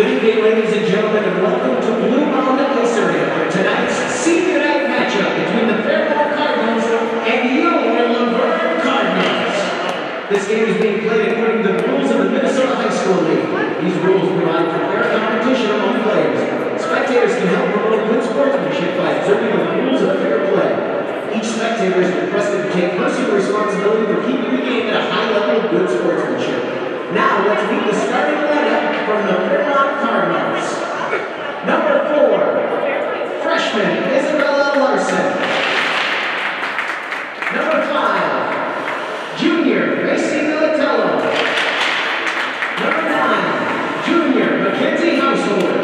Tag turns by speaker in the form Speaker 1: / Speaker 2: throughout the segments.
Speaker 1: Good evening, ladies and gentlemen, and welcome to Blue Mound Ice Arena for tonight's senior night matchup between the Fairmont Cardinals and your Luverne Cardinals. This game is being played according to the rules of the Minnesota High School League. These rules provide for fair competition among players. Spectators can help promote good sportsmanship by observing the rules of fair play. Each spectator is requested to take personal responsibility for keeping the game at a high level of good sportsmanship. Now, let's meet the starting lineup from the Fairmont Cardinals. Number four, freshman Isabella Larson. Number five, junior Macy Militello. Number nine, junior Mackenzie Householder.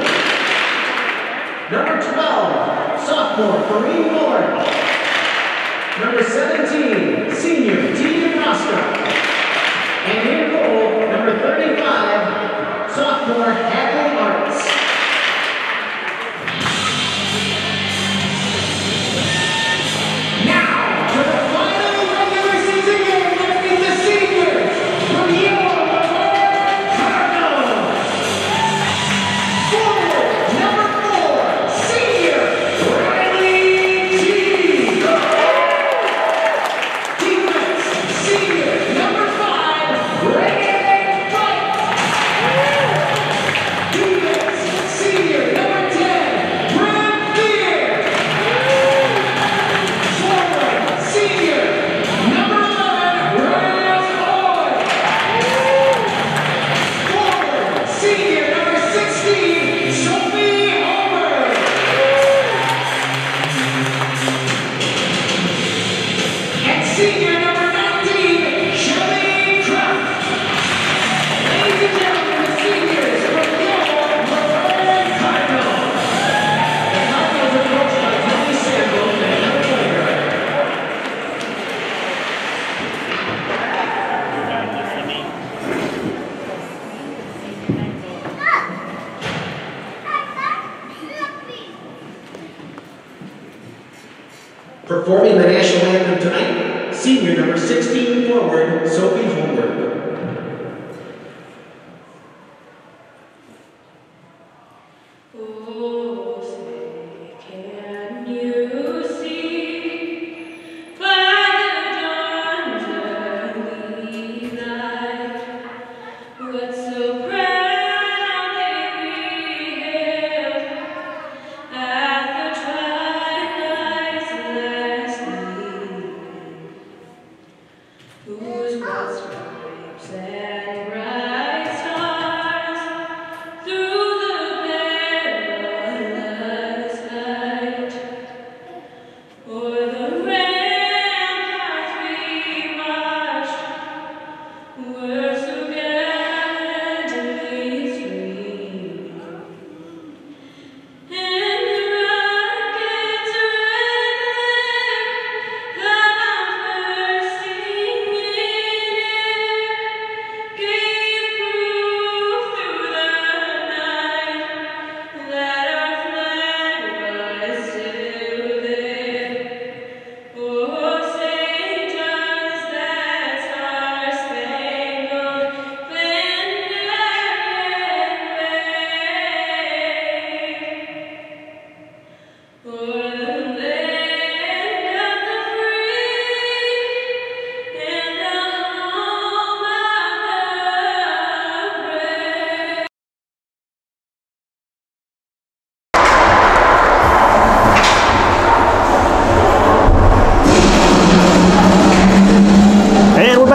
Speaker 1: Number 12, sophomore Kareem Muller. Number 17, senior Tegan Costa. And number 35, sophomore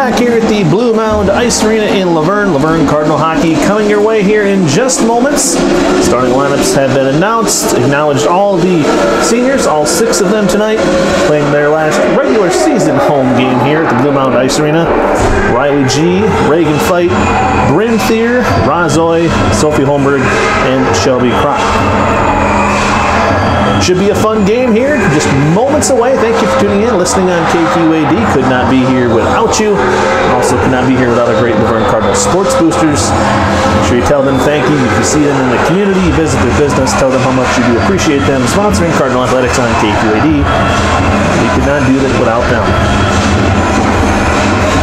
Speaker 2: back here at the Blue Mound Ice Arena in Luverne. Luverne Cardinal Hockey coming your way here in just moments. Starting lineups have been announced. Acknowledged all the seniors, all six of them tonight, playing their last regular season home game here at the Blue Mound Ice Arena. Riley G, Reagan Fight, Bryn Thier, Razoy, Sophie Holmberg, and Shelby Crock. Should be a fun game here. Just moments away. Thank you for tuning in, listening on KQAD. Could not be here without you. Also could not be here without our great Luverne Cardinal sports boosters. Make sure you tell them thank you. If you see them in the community, visit their business, tell them how much you do appreciate them sponsoring Cardinal Athletics on KQAD. We could not do this without them.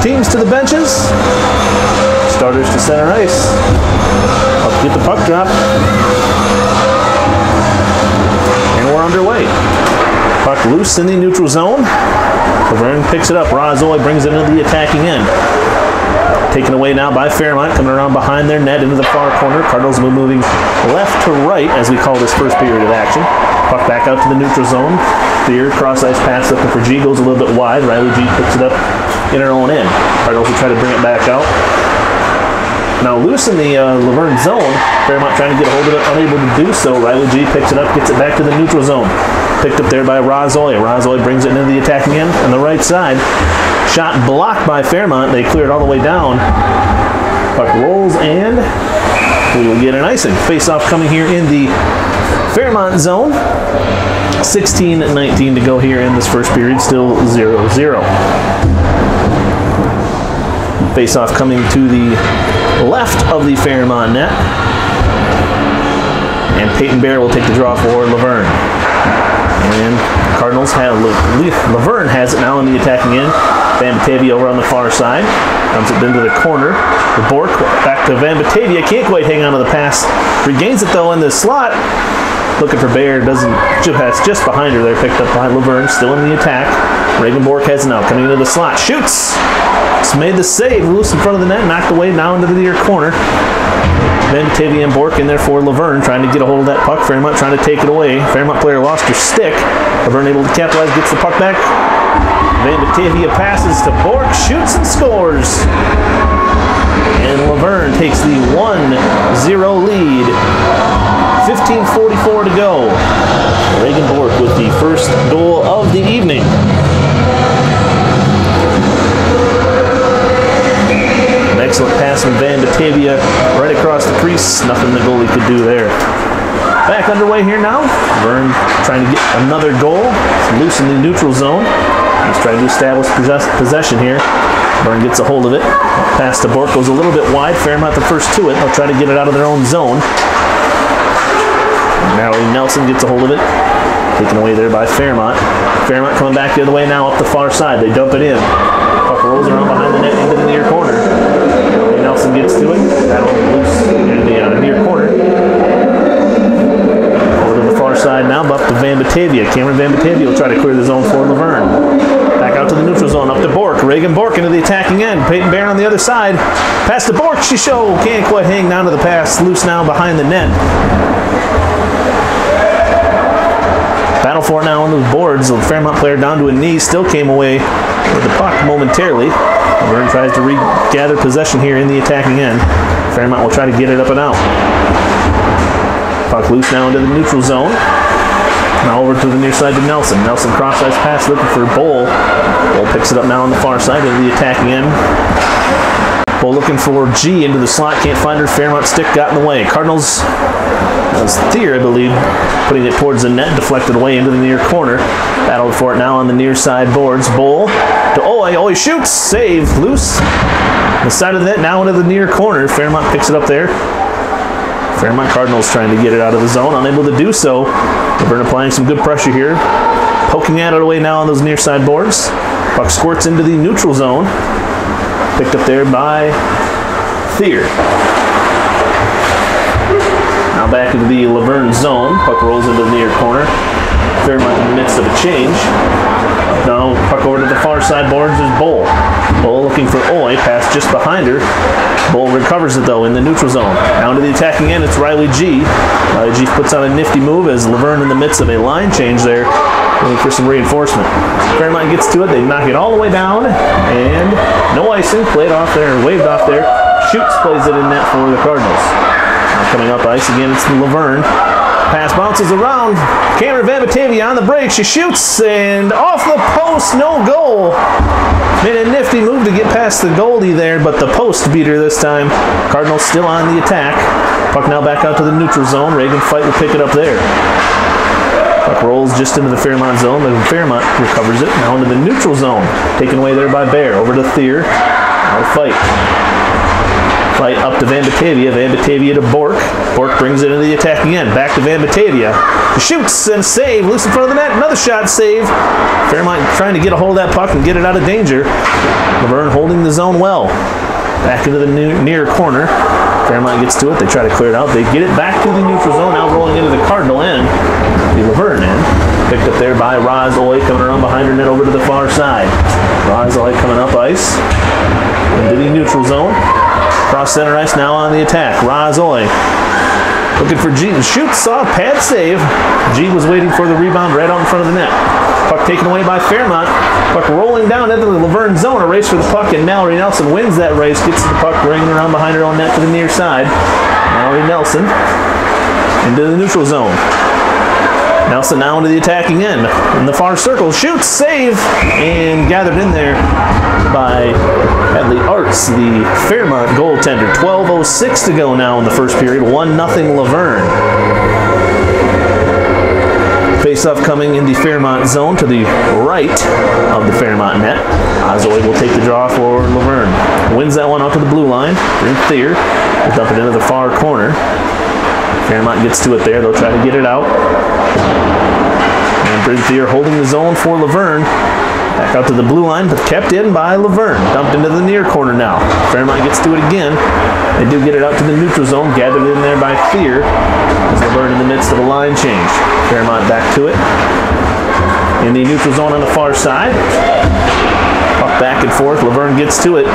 Speaker 2: Teams to the benches. Starters to center ice. Up get the puck drop. Underway. Puck loose in the neutral zone. Luverne picks it up. Razoy brings it into the attacking end. Taken away now by Fairmont, coming around behind their net into the far corner. Cardinals will moving left to right as we call this first period of action. Puck back out to the neutral zone. Fear, cross ice pass looking for G, goes a little bit wide. Riley G picks it up in her own end. Cardinals will try to bring it back out. Now loose in the uh, Luverne zone. Fairmont trying to get a hold of it, unable to do so. Riley G picks it up, gets it back to the neutral zone. Picked up there by Razoy. Razoy brings it into the attacking end on the right side. Shot blocked by Fairmont. They clear it all the way down. Puck rolls and we will get an icing. Face off coming here in the Fairmont zone. 16 19 to go here in this first period, still 0 0. Face off coming to the left of the Fairmont net. And Peyton Bear will take the draw for Luverne. And Cardinals have Luverne has it now in the attacking end. Van Batavia over on the far side. Comes it into the corner. The Bork back to Van Batavia. Can't quite hang on to the pass. Regains it though in the slot. Looking for Bear. Doesn't just just behind her. They're picked up by Luverne. Still in the attack. Reagan Bork has now. Coming into the slot. Shoots. It's made the save. Loose in front of the net. Knocked away now into the near corner. Van Batavia and Bork in there for Luverne, trying to get a hold of that puck. Fairmont trying to take it away. Fairmont player lost her stick. Luverne able to capitalize, gets the puck back. Van Batavia passes to Bork, shoots and scores. And Luverne takes the 1-0 lead. 15.44 to go. Reagan Bork with the first goal of the evening. An excellent pass from Van Batavia right across the crease. Nothing the goalie could do there. Back underway here now. Vern trying to get another goal. It's loose in the neutral zone. He's trying to establish possess- possession here. Vern gets a hold of it. Pass to Bork goes a little bit wide. Fairmont the first to it. They'll try to get it out of their own zone. Natalie Nelson gets a hold of it. Taken away there by Fairmont. Fairmont coming back the other way now up the far side. They dump it in. Puck rolls around behind the net into the near corner. Natalie Nelson gets to it. That'll loose in the uh, near corner. Over to the far side now, up to Van Batavia. Cameron Van Batavia will try to clear the zone for Luverne. To the neutral zone, up to Bork. Reagan Bork into the attacking end. Peyton Barron on the other side. Pass to Bork. She show can't quite hang down to the pass. Loose now behind the net. Battle for now on those boards. The Fairmont player down to a knee still came away with the puck momentarily. Luverne tries to regather possession here in the attacking end. Fairmont will try to get it up and out. Puck loose now into the neutral zone. Now over to the near side to Nelson. Nelson cross ice pass looking for Bowl. Bowl picks it up now on the far side into the attacking end. Bowl looking for G into the slot. Can't find her. Fairmont stick got in the way. Cardinals, that was Thier, I believe, putting it towards the net, deflected away into the near corner. Battled for it now on the near side boards. Bowl to Oy. Oy shoots. Save. Loose. The side of the net now into the near corner. Fairmont picks it up there. Fairmont Cardinals trying to get it out of the zone, unable to do so. Luverne applying some good pressure here. Poking at it away now on those near side boards. Buck squirts into the neutral zone. Picked up there by Thier. Now back into the Luverne zone. Puck rolls into the near corner. Fairmont in the midst of a change. Now puck over to the far side boards is Bowl. Bowl looking for Oi, Pass just behind her. Bowl recovers it though in the neutral zone. Down to the attacking end, it's Riley G. Riley G puts on a nifty move as Luverne in the midst of a line change there, looking for some reinforcement. Fairmont gets to it, they knock it all the way down, and no icing, played off there, waved off there. Schutz plays it in net for the Cardinals. Now coming up ice again, it's Luverne. Pass bounces around. Cameron Van Batavia on the break. She shoots and off the post, no goal. Made a nifty move to get past the goalie there, but the post beat her this time. Cardinals still on the attack. Puck now back out to the neutral zone. Reagan Fight will pick it up there. Puck rolls just into the Fairmont zone. The Fairmont recovers it. Now into the neutral zone. Taken away there by Bear. Over to Thier. Now Fight. Fight up to Van Batavia. Van Batavia to Bork. Bork brings it into the attack again. Back to Van Batavia. Shoots and save. Loose in front of the net. Another shot save. Fairmont trying to get a hold of that puck and get it out of danger. Luverne holding the zone well. Back into the near corner. Fairmont gets to it. They try to clear it out. They get it back to the neutral zone. Now rolling into the Cardinal end. The Luverne end. Picked up there by Roz Oy coming around behind her net over to the far side. Roz Oy coming up ice into the neutral zone. Cross center ice now on the attack. Roz Oy looking for G. Shoots, saw pad save. G was waiting for the rebound right out in front of the net. Puck taken away by Fairmont. Puck rolling down into the Luverne zone. A race for the puck, and Mallory Nelson wins that race. Gets the puck ringing around behind her own net to the near side. Mallory Nelson into the neutral zone. Nelson now into the attacking end. In the far circle, shoots, save, and gathered in there by Hadley Arts, the Fairmont goaltender. 12.06 to go now in the first period. 1 0 Luverne. Face-off coming in the Fairmont zone to the right of the Fairmont net. Ozoy will take the draw for Luverne. Wins that one out to the blue line. Bryn Thier dump it into the far corner. Fairmont gets to it there. They'll try to get it out. And Thier holding the zone for Luverne. Back out to the blue line, but kept in by Luverne. Dumped into the near corner now. Fairmont gets to it again. They do get it out to the neutral zone, gathered in there by Fear. As Luverne in the midst of a line change. Fairmont back to it. In the neutral zone on the far side. Back and forth. Luverne gets to it.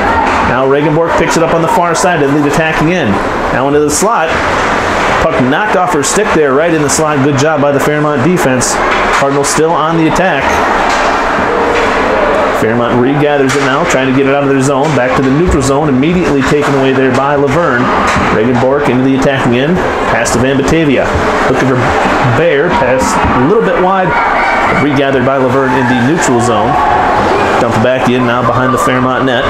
Speaker 2: Now Reagan Bork picks it up on the far side lead attacking in. Now into the slot. Puck knocked off her stick there, right in the slot. Good job by the Fairmont defense. Cardinals still on the attack. Fairmont regathers it now, trying to get it out of their zone. Back to the neutral zone, immediately taken away there by Luverne. Reagan Bork into the attacking end. Pass to Van Batavia. Looking for Bear. Pass a little bit wide. Regathered by Luverne in the neutral zone. Dumped back in now behind the Fairmont net.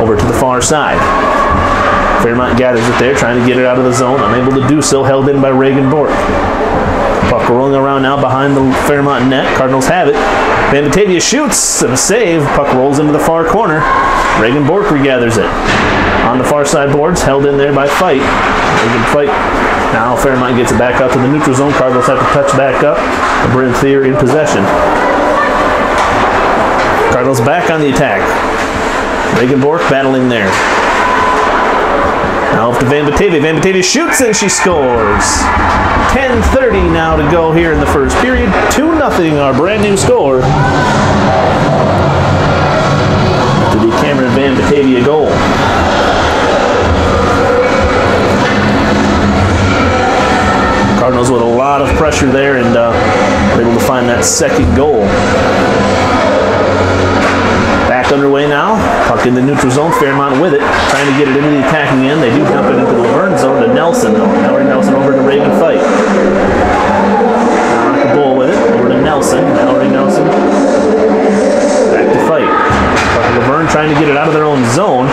Speaker 2: Over to the far side. Fairmont gathers it there, trying to get it out of the zone. Unable to do so, held in by Reagan Bork. Puck rolling around now behind the Fairmont net. Cardinals have it. Van Batavia shoots and a save. Puck rolls into the far corner. Reagan Bork regathers it. On the far side boards, held in there by Fight. Reagan Fight. Now Fairmont gets it back out to the neutral zone. Cardinals have to touch back up. Bryn Thier in possession. Cardinals back on the attack. Reagan Bork battling there. Now up to Van Batavia. Van Batavia shoots and she scores. 10.30 now to go here in the first period. 2 0 our brand new score. To the Cameron Van Batavia goal. Cardinals with a lot of pressure there and uh, able to find that second goal. Back underway now. Puck in the neutral zone. Fairmont with it. Trying to get it into the attacking end. They do dump it into the Luverne zone to Nelson though. Mallory Nelson over to Reagan Fight. Knock the bull with it. Over to Nelson. Mallory Nelson. Back to Fight. Puck Luverne trying to get it out of their own zone.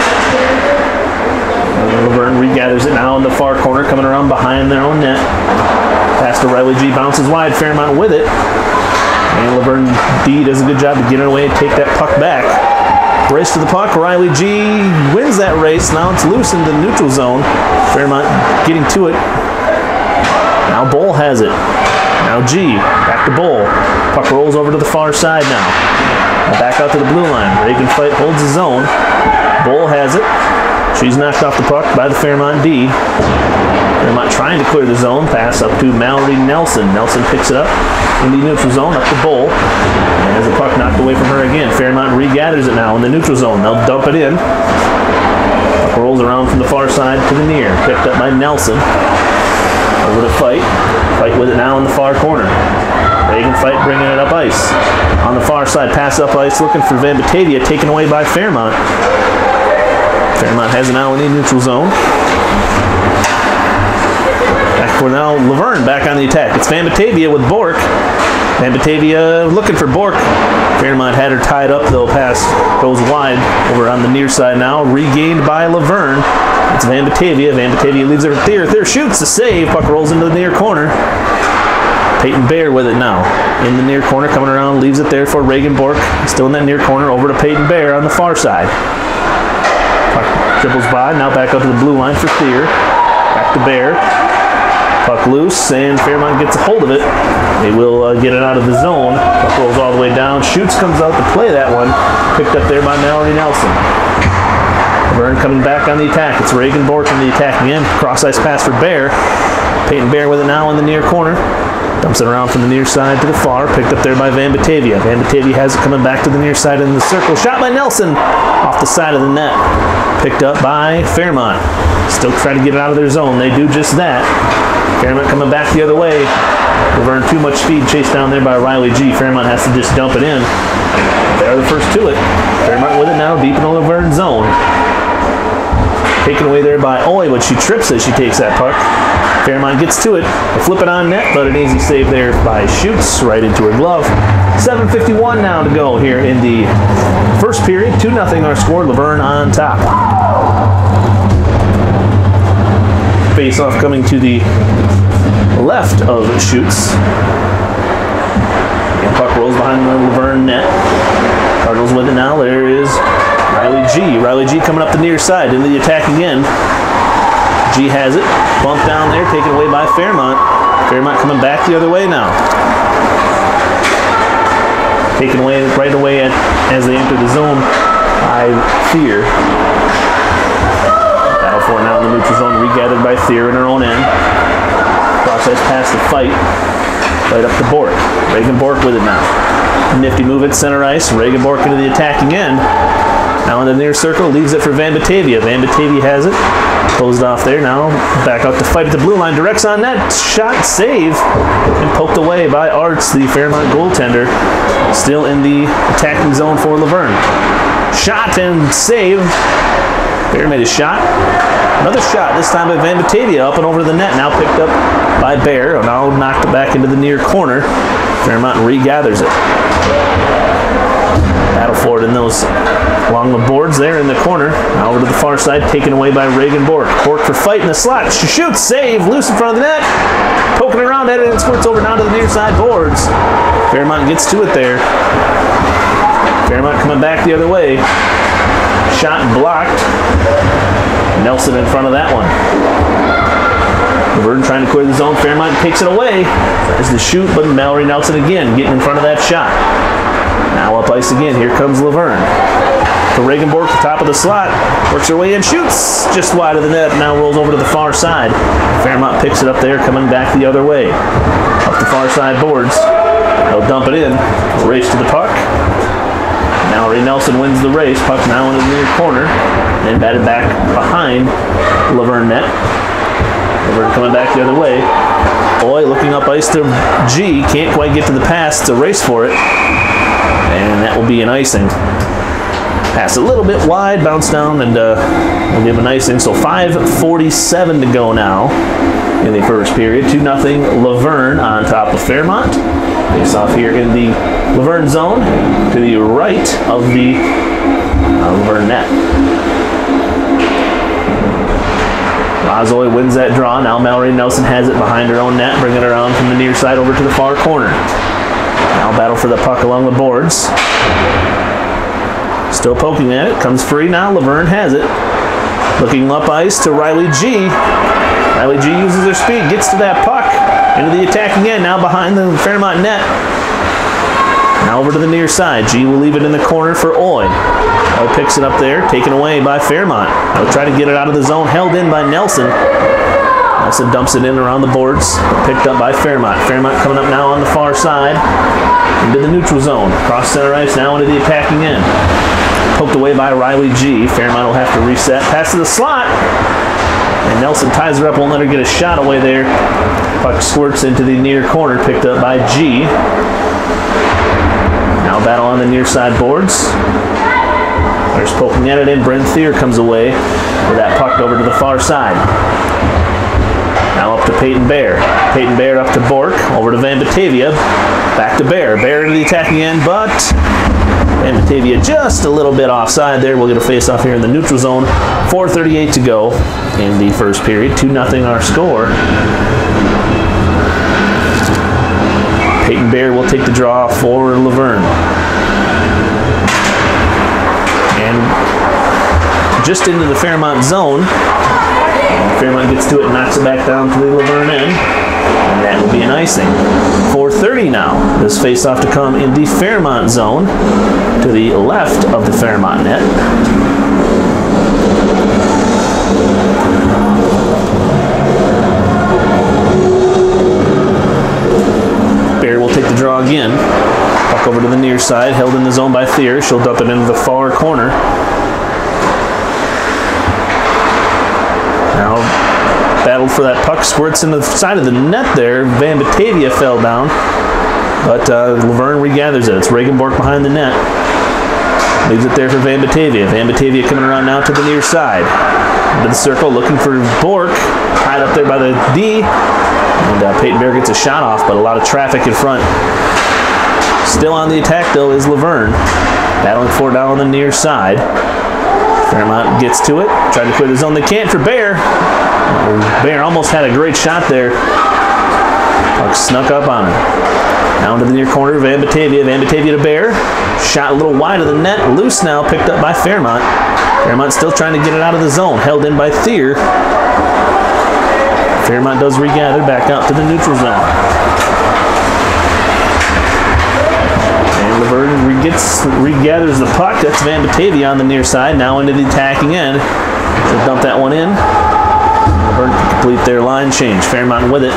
Speaker 2: Luverne regathers it now in the far corner, coming around behind their own net. Pass to Riley G. Bounces wide. Fairmont with it. And Luverne D does a good job of getting away and take that puck back. Race to the puck. Riley G wins that race. Now it's loose in the neutral zone. Fairmont getting to it. Now Bull has it. Now G. Back to Bull. Puck rolls over to the far side now. Back out to the blue line. Reagan Fight holds his zone. Bull has it. She's knocked off the puck by the Fairmont D. Fairmont trying to clear the zone. Pass up to Mallory Nelson. Nelson picks it up in the neutral zone up the bowl. And has the puck knocked away from her again. Fairmont regathers it now in the neutral zone. They'll dump it in. Puck rolls around from the far side to the near. Picked up by Nelson. Over to Fight. Fight with it now in the far corner. Reagan Fight bringing it up ice. On the far side, pass up ice, looking for Van Batavia, taken away by Fairmont. Fairmont has it now in the neutral zone. Back for now, Luverne back on the attack. It's Van Batavia with Bork. Van Batavia looking for Bork. Fairmont had her tied up though. Pass goes wide over on the near side now. Regained by Luverne. It's Van Batavia. Van Batavia leaves it for Thier. Thier shoots the save. Puck rolls into the near corner. Peyton Bear with it now. In the near corner, coming around, leaves it there for Reagan Bork. Still in that near corner, over to Peyton Bear on the far side. Puck Dribbles by, now back up to the blue line for Thier. Back to Bear. Puck loose, and Fairmont gets a hold of it. They will uh, get it out of the zone. Puck rolls all the way down. Schutz comes out to play that one. Picked up there by Mallory Nelson. Vern coming back on the attack. It's Reagan Bork on the attack again. Cross ice pass for Bear. Peyton Bear with it now in the near corner. Dumps it around from the near side to the far. Picked up there by Van Batavia. Van Batavia has it coming back to the near side in the circle. Shot by Nelson off the side of the net. Picked up by Fairmont. Still trying to get it out of their zone. They do just that. Fairmont coming back the other way. Luverne too much speed chased down there by Riley G. Fairmont has to just dump it in. They're the first to it. Fairmont with it now, deep in the Luverne zone. Taken away there by Oy, but she trips as she takes that puck. Fairmont gets to it. They flip it on net, but an easy save there by Schutz right into her glove. 7.51 now to go here in the first period. 2 0 our score. Luverne on top. Face off coming to the left of Schutz. And puck rolls behind the Luverne net. Cardinals with it now. There is Riley G. Riley G coming up the near side into the attack again. G has it. Bump down there, taken away by Fairmont. Fairmont coming back the other way now. Taken away right away at, as they enter the zone I Thier. For now in the neutral zone, regathered by Thier in her own end. Process past the fight. Right up to Bork. Reagan Bork with it now. Nifty move at center ice. Reagan Bork into the attacking end. Now in the near circle, leaves it for Van Batavia. Van Batavia has it. Closed off there. Now back out to fight at the blue line. Directs on net. Shot save. And poked away by Arts, the Fairmont goaltender. Still in the attacking zone for Luverne. Shot and save. Made a shot. Another shot, this time by Van Batavia up and over the net. Now picked up by Bear. Now knocked it back into the near corner. Fairmont regathers it. Battle for it in those along the boards there in the corner. Now over to the far side, taken away by Reagan Bork. Bork for fight in the slot. She shoots, save, loose in front of the net. Poking around at it and squirts over down to the near side boards. Fairmont gets to it there. Fairmont coming back the other way. Shot blocked. Nelson in front of that one. Luverne trying to clear the zone. Fairmont takes it away. There's the shoot, but Mallory Nelson again getting in front of that shot. Now up ice again. Here comes Luverne. To Reagan Bork, the top of the slot. Works her way in, shoots just wide of the net. Now rolls over to the far side. Fairmont picks it up there, coming back the other way. Up the far side boards. They'll dump it in. Race to the puck. Mallory Nelson wins the race. Puck now in the near corner. and batted back behind Luverne net. Luverne coming back the other way. Boy, looking up ice to G. Can't quite get to the pass to race for it. And that will be an icing. Pass a little bit wide, bounce down, and uh, we'll give an icing. So 5.47 to go now in the first period. 2 0 Luverne on top of Fairmont. Face off here in the Luverne zone to the right of the uh, Luverne net. Lazoy wins that draw. Now Mallory Nelson has it behind her own net, bringing it around from the near side over to the far corner. Now battle for the puck along the boards. Still poking at it. Comes free now. Luverne has it. Looking up ice to Riley G. Riley G uses her speed, gets to that puck. Into the attack again. Now behind the Fairmont net. Now over to the near side. G will leave it in the corner for Oy. Oy oh, picks it up there, taken away by Fairmont. Oh, They'll try to get it out of the zone, held in by Nelson. Nelson dumps it in around the boards, picked up by Fairmont. Fairmont coming up now on the far side into the neutral zone. Cross center ice now into the attacking end. Poked away by Riley G. Fairmont will have to reset. Pass to the slot. And Nelson ties her up, won't let her get a shot away there. Puck squirts into the near corner, picked up by G. Now battle on the near side boards. There's poking at it in. Bryn Thier comes away with that puck over to the far side. Now up to Peyton Bear. Peyton Bear up to Bork. Over to Van Batavia. Back to Bear. Bear to the attacking end, but Van Batavia just a little bit offside there. We'll get a face off here in the neutral zone. 4.38 to go in the first period. 2 0 our score. Peyton Bear will take the draw for Luverne. And just into the Fairmont zone. Fairmont gets to it, knocks it back down to the Luverne end. And that will be an icing. 4.30 now. This face-off to come in the Fairmont zone to the left of the Fairmont net. Take the draw again. Puck over to the near side, held in the zone by Thier. She'll dump it into the far corner. Now battled for that puck, squirts into the side of the net there. Van Batavia fell down, but uh, Luverne regathers it. It's Reagan Bork behind the net. Leaves it there for Van Batavia. Van Batavia coming around now to the near side. Into the circle, looking for Bork. Tied up there by the D. And uh, Peyton Bear gets a shot off, but a lot of traffic in front. Still on the attack, though, is Luverne. Battling for down on the near side. Fairmont gets to it, trying to clear the zone. They can't for Bear. Bear almost had a great shot there. Puck snuck up on him. Down to the near corner, Van Batavia. Van Batavia to Bear. Shot a little wide of the net. Loose now, picked up by Fairmont. Fairmont still trying to get it out of the zone. Held in by Thier. Fairmont does regather back out to the neutral zone. And Luverne gets, regathers the puck. That's Van Batavia on the near side. Now into the attacking end. She'll dump that one in. Complete their line change. Fairmont with it.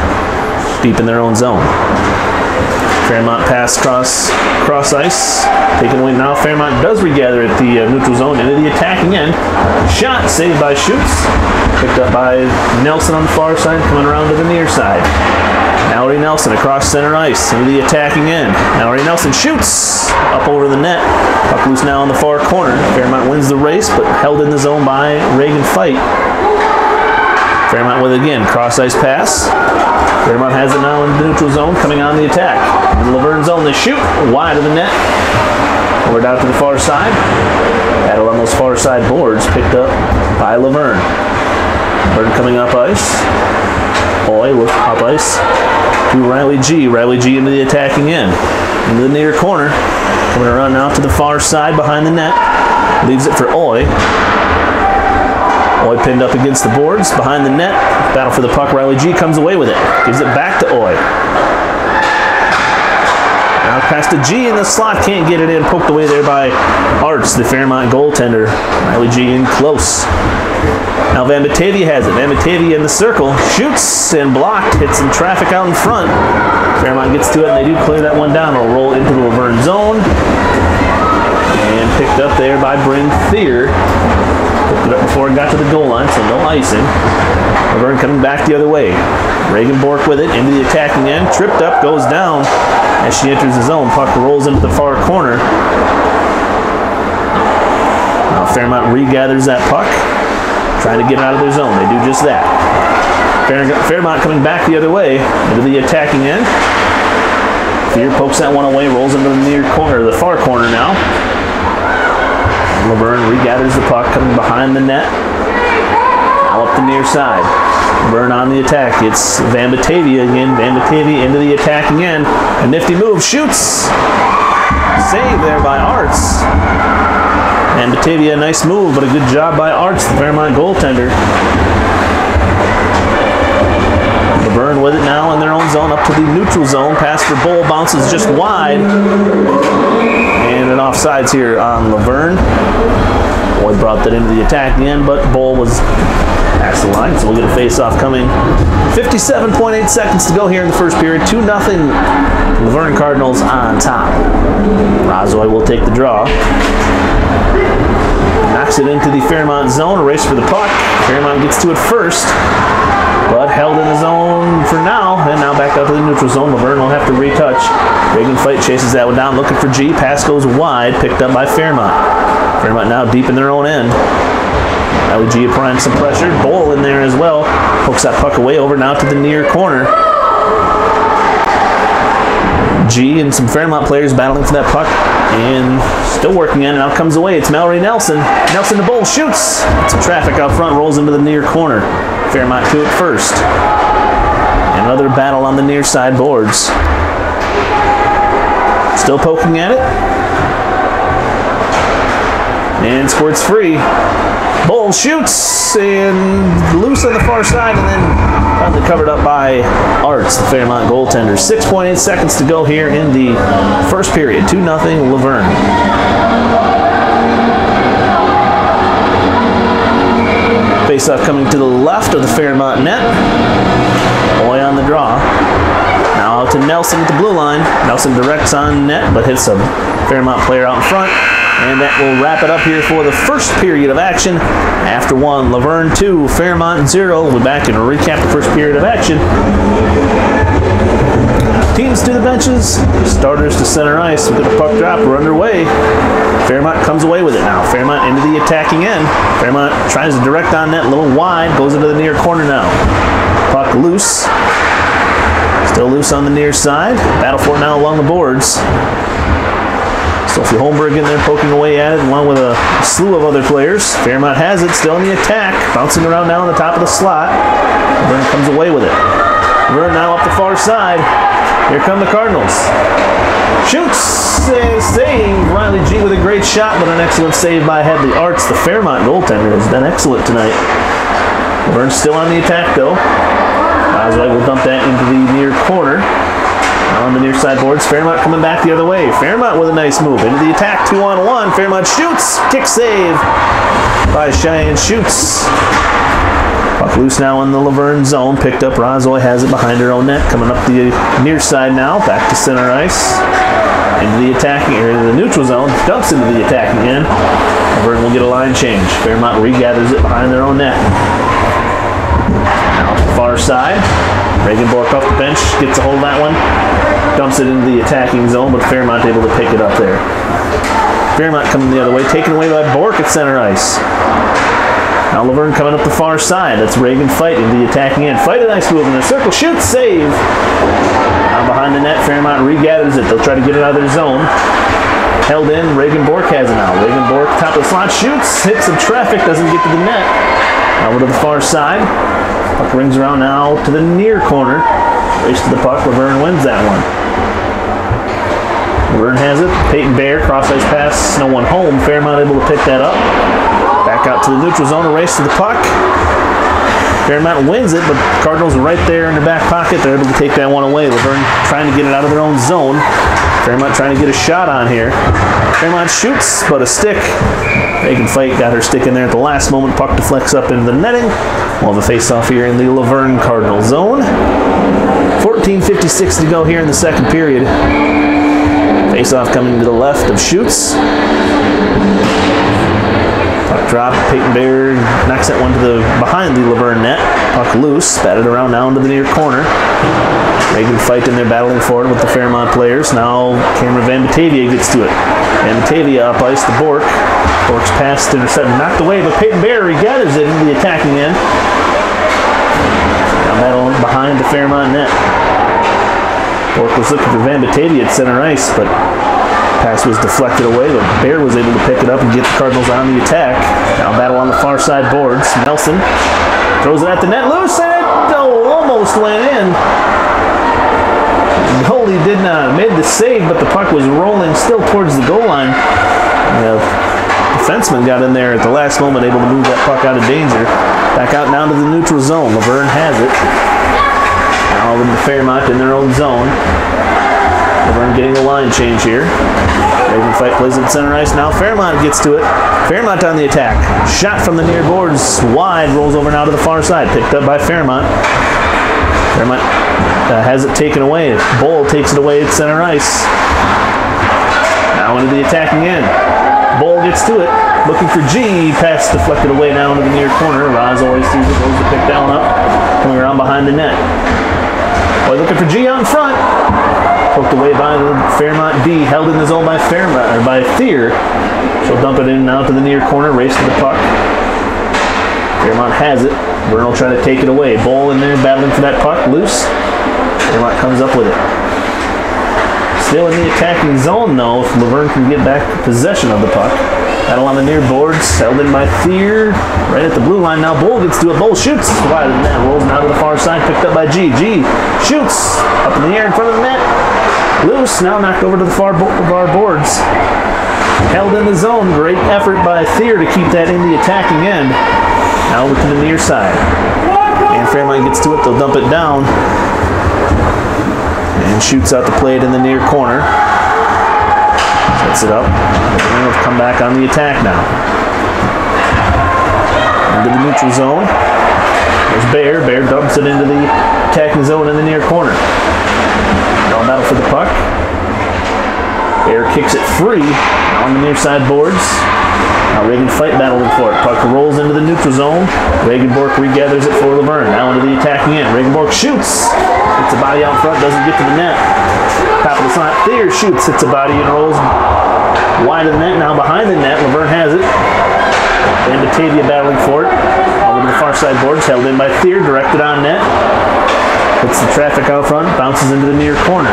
Speaker 2: Deep in their own zone. Fairmont pass cross cross ice. Taken away now. Fairmont does regather at the uh, neutral zone into the attacking end. Shot saved by Schutz. Picked up by Nelson on the far side, coming around to the near side. Mallory Nelson across center ice into the attacking end. Mallory Nelson shoots up over the net. Puck loose now in the far corner. Fairmont wins the race, but held in the zone by Reagan Fight. Fairmont with it again. Cross ice pass. Fairmont has it now in the neutral zone, coming on the attack. In the Luverne zone, they shoot wide of the net. Over down to the far side. Battle on those far side boards, picked up by Luverne. Luverne coming up ice. Boy, look up ice. To Riley G. Riley G into the attacking end. Into the near corner. Coming around now to run out to the far side behind the net. Leaves it for Oy. Oy pinned up against the boards, behind the net. Battle for the puck. Riley G comes away with it. Gives it back to Oy. Now pass to G in the slot. Can't get it in. Poked away there by Arts, the Fairmont goaltender. Riley G in close. Now Van Batavia has it. Van Batavia in the circle. Shoots and blocked. Hits some traffic out in front. Fairmont gets to it and they do clear that one down. It'll roll into the Luverne zone. And picked up there by Bryn Thier. Before it got to the goal line, so no icing. Luverne coming back the other way. Reagan Bork with it into the attacking end. Tripped up, goes down as she enters the zone. Puck rolls into the far corner. Now Fairmont regathers that puck, trying to get out of their zone. They do just that. Fairmont coming back the other way into the attacking end. Fear pokes that one away, rolls into the near corner, the far corner now. Luverne regathers the puck, coming behind the net. Now up the near side. Luverne on the attack. It's Van Batavia again. Van Batavia into the attacking end. A nifty move. Shoots. Save there by Arts. And Batavia, nice move, but a good job by Arts, the Fairmont goaltender. Luverne with it now in their own zone, up to the neutral zone. Pass for Bull bounces just wide. And an offsides here on um, Luverne. Boyd brought that into the attack end, but Bull was past the line, so we'll get a face-off coming. 57.8 seconds to go here in the first period. 2 nothing. Luverne Cardinals on top. Rozoy will take the draw. Knocks it into the Fairmont zone. A race for the puck. Fairmont gets to it first, but held in the zone for now. And now back up to the neutral zone. Luverne will have to retouch. Reagan Fight chases that one down, looking for G. Pass goes wide, picked up by Fairmont. Fairmont now deep in their own end. LG applying some pressure. Bowl in there as well. Pokes that puck away over now to the near corner. G and some Fairmont players battling for that puck and still working in it. out comes away. It's Mallory Nelson. Nelson to Bowl shoots. Some traffic out front rolls into the near corner. Fairmont to it first. Another battle on the near side boards. Still poking at it. and squirts free. Bull shoots and loose on the far side, and then finally covered up by Arts, the Fairmont goaltender. 6.8 seconds to go here in the first period. 2 0 Luverne. Face-off coming to the left of the Fairmont net. Boy on the draw. Now out to Nelson at the blue line. Nelson directs on net, but hits a Fairmont player out in front. And that will wrap it up here for the first period of action. After one, Luverne 2, Fairmont 0. We'll be back and recap the first period of action. Teams to the benches, starters to center ice. With the puck drop, we're underway. Fairmont comes away with it now. Fairmont into the attacking end. Fairmont tries to direct on net, a little wide, goes into the near corner now. Puck loose. Still loose on the near side. Battle for now along the boards. Sophie Holmberg in there poking away at it, along with a slew of other players. Fairmont has it, still in the attack, bouncing around now on the top of the slot. Vern comes away with it. Vern now up the far side. Here come the Cardinals. Shoots eh, and save. Riley G with a great shot, but an excellent save by Hadley Arts. The Fairmont goaltender has been excellent tonight. Vern's still on the attack though. Oswald will dump that into the near corner. Near Fairmont coming back the other way. Fairmont with a nice move into the attack, two on one. Fairmont shoots, kick save by Cheyenne Schutz. Puck loose now in the Luverne zone. Picked up. Rozoy has it behind her own net. Coming up the near side now. Back to center ice. Into the attacking area, the neutral zone. Dumps into the attacking end. Luverne will get a line change. Fairmont regathers it behind their own net. Now far side. Reagan Bork off the bench. Gets a hold of that one. Dumps it into the attacking zone, but Fairmont able to pick it up there. Fairmont coming the other way. Taken away by Bork at center ice. Now Luverne coming up the far side. That's Reagan fighting the attacking end. Fight a nice move in the circle. Shoot, save. Now behind the net, Fairmont regathers it. They'll try to get it out of their zone. Held in. Reagan Bork has it now. Reagan Bork, top of the slot, shoots, hits some traffic, doesn't get to the net. Now over to the far side. Puck rings around now to the near corner. Race to the puck. Luverne wins that one. Luverne has it. Peyton Bear, cross ice pass, no one home. Fairmont able to pick that up. Back out to the neutral zone, a race to the puck. Fairmont wins it, but Cardinals right there in their back pocket. They're able to take that one away. Luverne trying to get it out of their own zone. Fairmont trying to get a shot on here. Fairmont shoots, but a stick. Megan Fight got her stick in there at the last moment. Puck deflects up into the netting. We'll have a face-off here in the Luverne Cardinal zone. 14.56 to go here in the second period. Face-off coming to the left of Schutz. Drop. Peyton Bear knocks that one to the behind the Luverne net. Puck loose. Batted around now into the near corner. Reagan Fight in there battling for it with the Fairmont players. Now Cameron Van Batavia gets to it. Van Batavia up ice to Bork. Bork's pass intercepted, knocked away, but Peyton Bear regathers it into the attacking end. Now battling behind the Fairmont net. Bork was looking for Van Batavia at center ice, but pass was deflected away, but Bear was able to pick it up and get the Cardinals on the attack. Now battle on the far side boards. Nelson throws it at the net, loose, and it almost went in. Goalie did not made the save, but the puck was rolling still towards the goal line. The defenseman got in there at the last moment, able to move that puck out of danger. Back out now to the neutral zone. Luverne has it. Now with the Fairmont in their own zone. Luverne getting a line change here. Raven Fight plays it center ice. Now Fairmont gets to it. Fairmont on the attack. Shot from the near boards. Wide. Rolls over now to the far side. Picked up by Fairmont. Fairmont uh, has it taken away. Bull takes it away at center ice. Now into the attacking end. Bull gets to it. Looking for G. Pass deflected away now into the near corner. Roz always sees it. Goes to pick that one up. Coming around behind the net. Boy looking for G out in front. Poked away by Fairmont D, held in the zone by Fairmont or by Thier. She'll dump it in now to the near corner, race to the puck. Fairmont has it. Vern will try to take it away. Bull in there battling for that puck, loose. Fairmont comes up with it. Still in the attacking zone though, if Luverne can get back possession of the puck. Battle on the near boards, held in by Thier. Right at the blue line now. Bull gets to it. Bull shoots. Wide of the net. Rolls now to the far side. Picked up by G. G shoots. Up in the air in front of the net. Loose. Now knocked over to the far, far boards. held in the zone. Great effort by Thier to keep that in the attacking end. Now over to the near side. And Fairmont gets to it. They'll dump it down. And Schutz out the plate in the near corner. Sets it up. And will come back on the attack now. Into the neutral zone. There's Bear. Bear dumps it into the attacking zone in the near corner. Now battle for the puck. Bear kicks it free on the near side boards. Now Reagan fight battling for it. Puck rolls into the neutral zone. Reagan Bork regathers it for Luverne. Now into the attacking end. Reagan Bork shoots. Hits a body out front. Doesn't get to the net. Top of the slot. Thier shoots. Hits a body and rolls wide of the net. Now behind the net. Luverne has it. Van Batavia battling for it. Over the far side boards. Held in by Thier. Directed on net. Hits the traffic out front. Bounces into the near corner.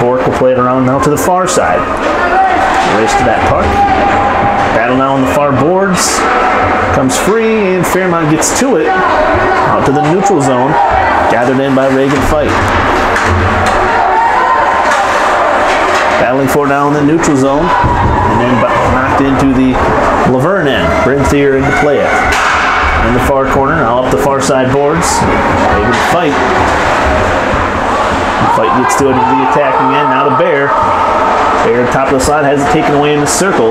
Speaker 2: Bork will play it around now to the far side. Race to that puck. Battle now on the far boards. Comes free, and Fairmont gets to it. Out to the neutral zone. Gathered in by Reagan Fight. Battling for now in the neutral zone. And then knocked into the Luverne end. Bryn Thier in to play it. In the far corner, now up the far side boards. Reagan Fight. Fight gets to it the attacking end. Now to Bear. Bear top of the slot has it taken away in the circle.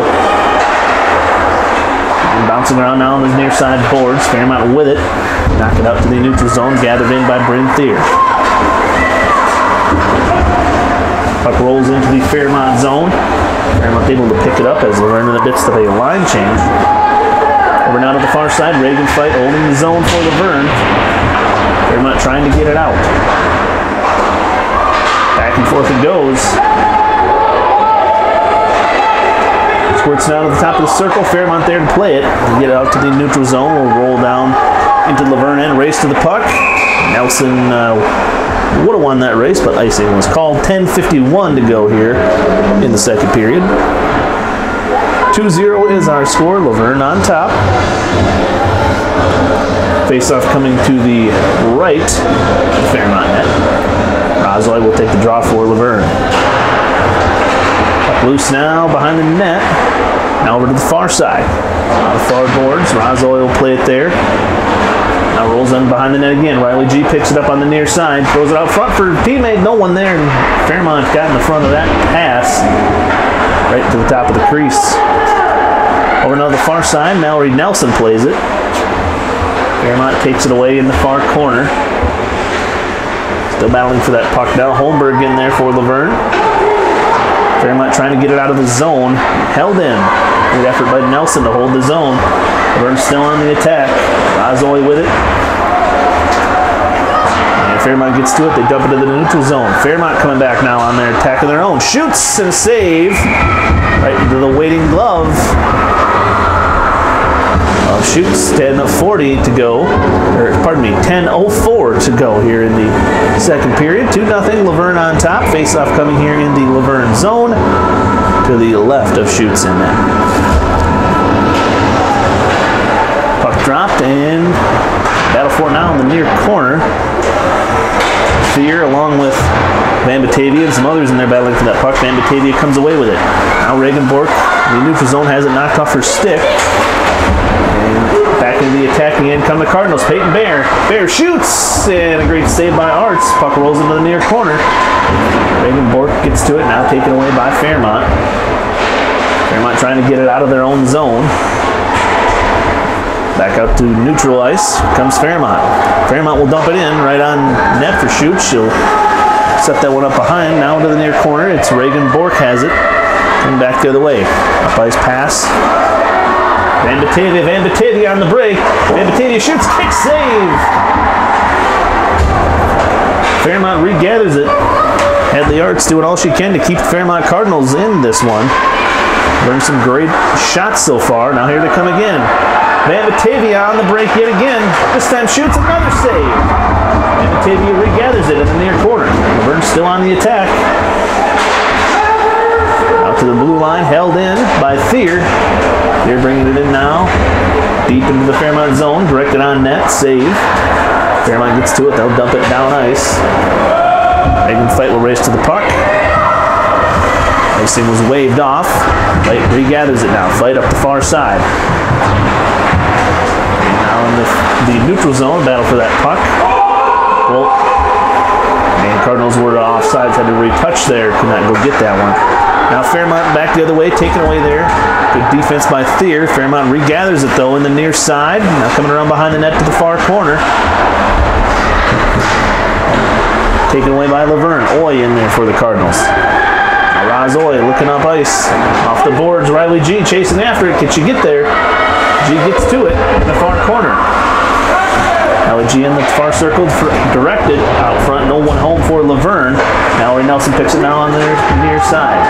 Speaker 2: And bouncing around now on his near side boards. Fairmont with it. Knock it up to the neutral zone. Gathered in by Bryn Thier. Puck rolls into the Fairmont zone. Fairmont able to pick it up as Luverne the midst of a line change. Over now to the far side. Reagan fight holding the zone for Luverne. Fairmont trying to get it out. Back and forth it goes. Squirts now to the top of the circle. Fairmont there to play it. We'll get it out to the neutral zone. We'll roll down into Luverne and Race to the puck. Nelson uh, would have won that race, but icing was called. 10.51 to go here in the second period. 2-0 is our score. Luverne on top. Face-off coming to the right. Fairmont net. Rozoy will take the draw for Luverne. Puck loose now behind the net. Now over to the far side. On the far boards. Rozoy will play it there. Now rolls in behind the net again. Riley G picks it up on the near side. Throws it out front for teammate. No one there. Fairmont got in the front of that pass. Right to the top of the crease. Over now the far side. Mallory Nelson plays it. Fairmont takes it away in the far corner. Still battling for that puck now. Holmberg in there for Luverne. Fairmont trying to get it out of the zone. Held in. Good effort by Nelson to hold the zone. Luverne still on the attack. Rozoy with it. Fairmont gets to it. They dump it to the neutral zone. Fairmont coming back now on their attack of their own. Shoots and save. Right into the waiting glove of Schutz. 10.40 to go. Or, pardon me, 10.04 to go here in the second period. 2 0 Luverne on top. Face off coming here in the Luverne zone to the left of Schutz in net. Puck dropped and battle for now in the near corner. Along with Van Batavia and some others in there battling for that puck. Van Batavia comes away with it. Now Reagan Bork, the neutral zone, has it knocked off her stick. And back into the attacking end come the Cardinals. Peyton Bear. Bear shoots! And a great save by Arts. Puck rolls into the near corner. Bork gets to it, now taken away by Fairmont. Fairmont trying to get it out of their own zone. Back out to neutral ice comes Fairmont. Fairmont will dump it in right on net for shoot. She'll set that one up behind. Now into the near corner. It's Reagan Bork has it. Coming back the other way. Up ice pass. Van Batavia, Van Batavia on the break. Van Batavia shoots, kick save. Fairmont regathers it. Hadley Arts doing all she can to keep Fairmont Cardinals in this one. Learned some great shots so far. Now here they come again. Van Batavia on the break yet again. This time shoots another save. Batavia regathers it in the near corner. Luverne still on the attack. Out to the blue line, held in by Thier. Thier bringing it in now. Deep into the Fairmont zone, directed on net, save. Fairmont gets to it, they'll dump it down ice. Megan Fight will race to the puck. Icing was waved off. Fight regathers it now. Fight up the far side. In the, the neutral zone, battle for that puck. Well, and Cardinals were offsides, had to retouch there, could not go get that one. Now Fairmont back the other way, taken away there. Good defense by Thier. Fairmont regathers it though in the near side. Now coming around behind the net to the far corner. Taken away by Luverne. Oy in there for the Cardinals. Now Roz Oy looking up ice. Off the boards, Riley G chasing after it. Can she get there? G gets to it in the far corner. G in the far circle, directed out front. No one home for Luverne. Mallory Nelson picks it now on the near side.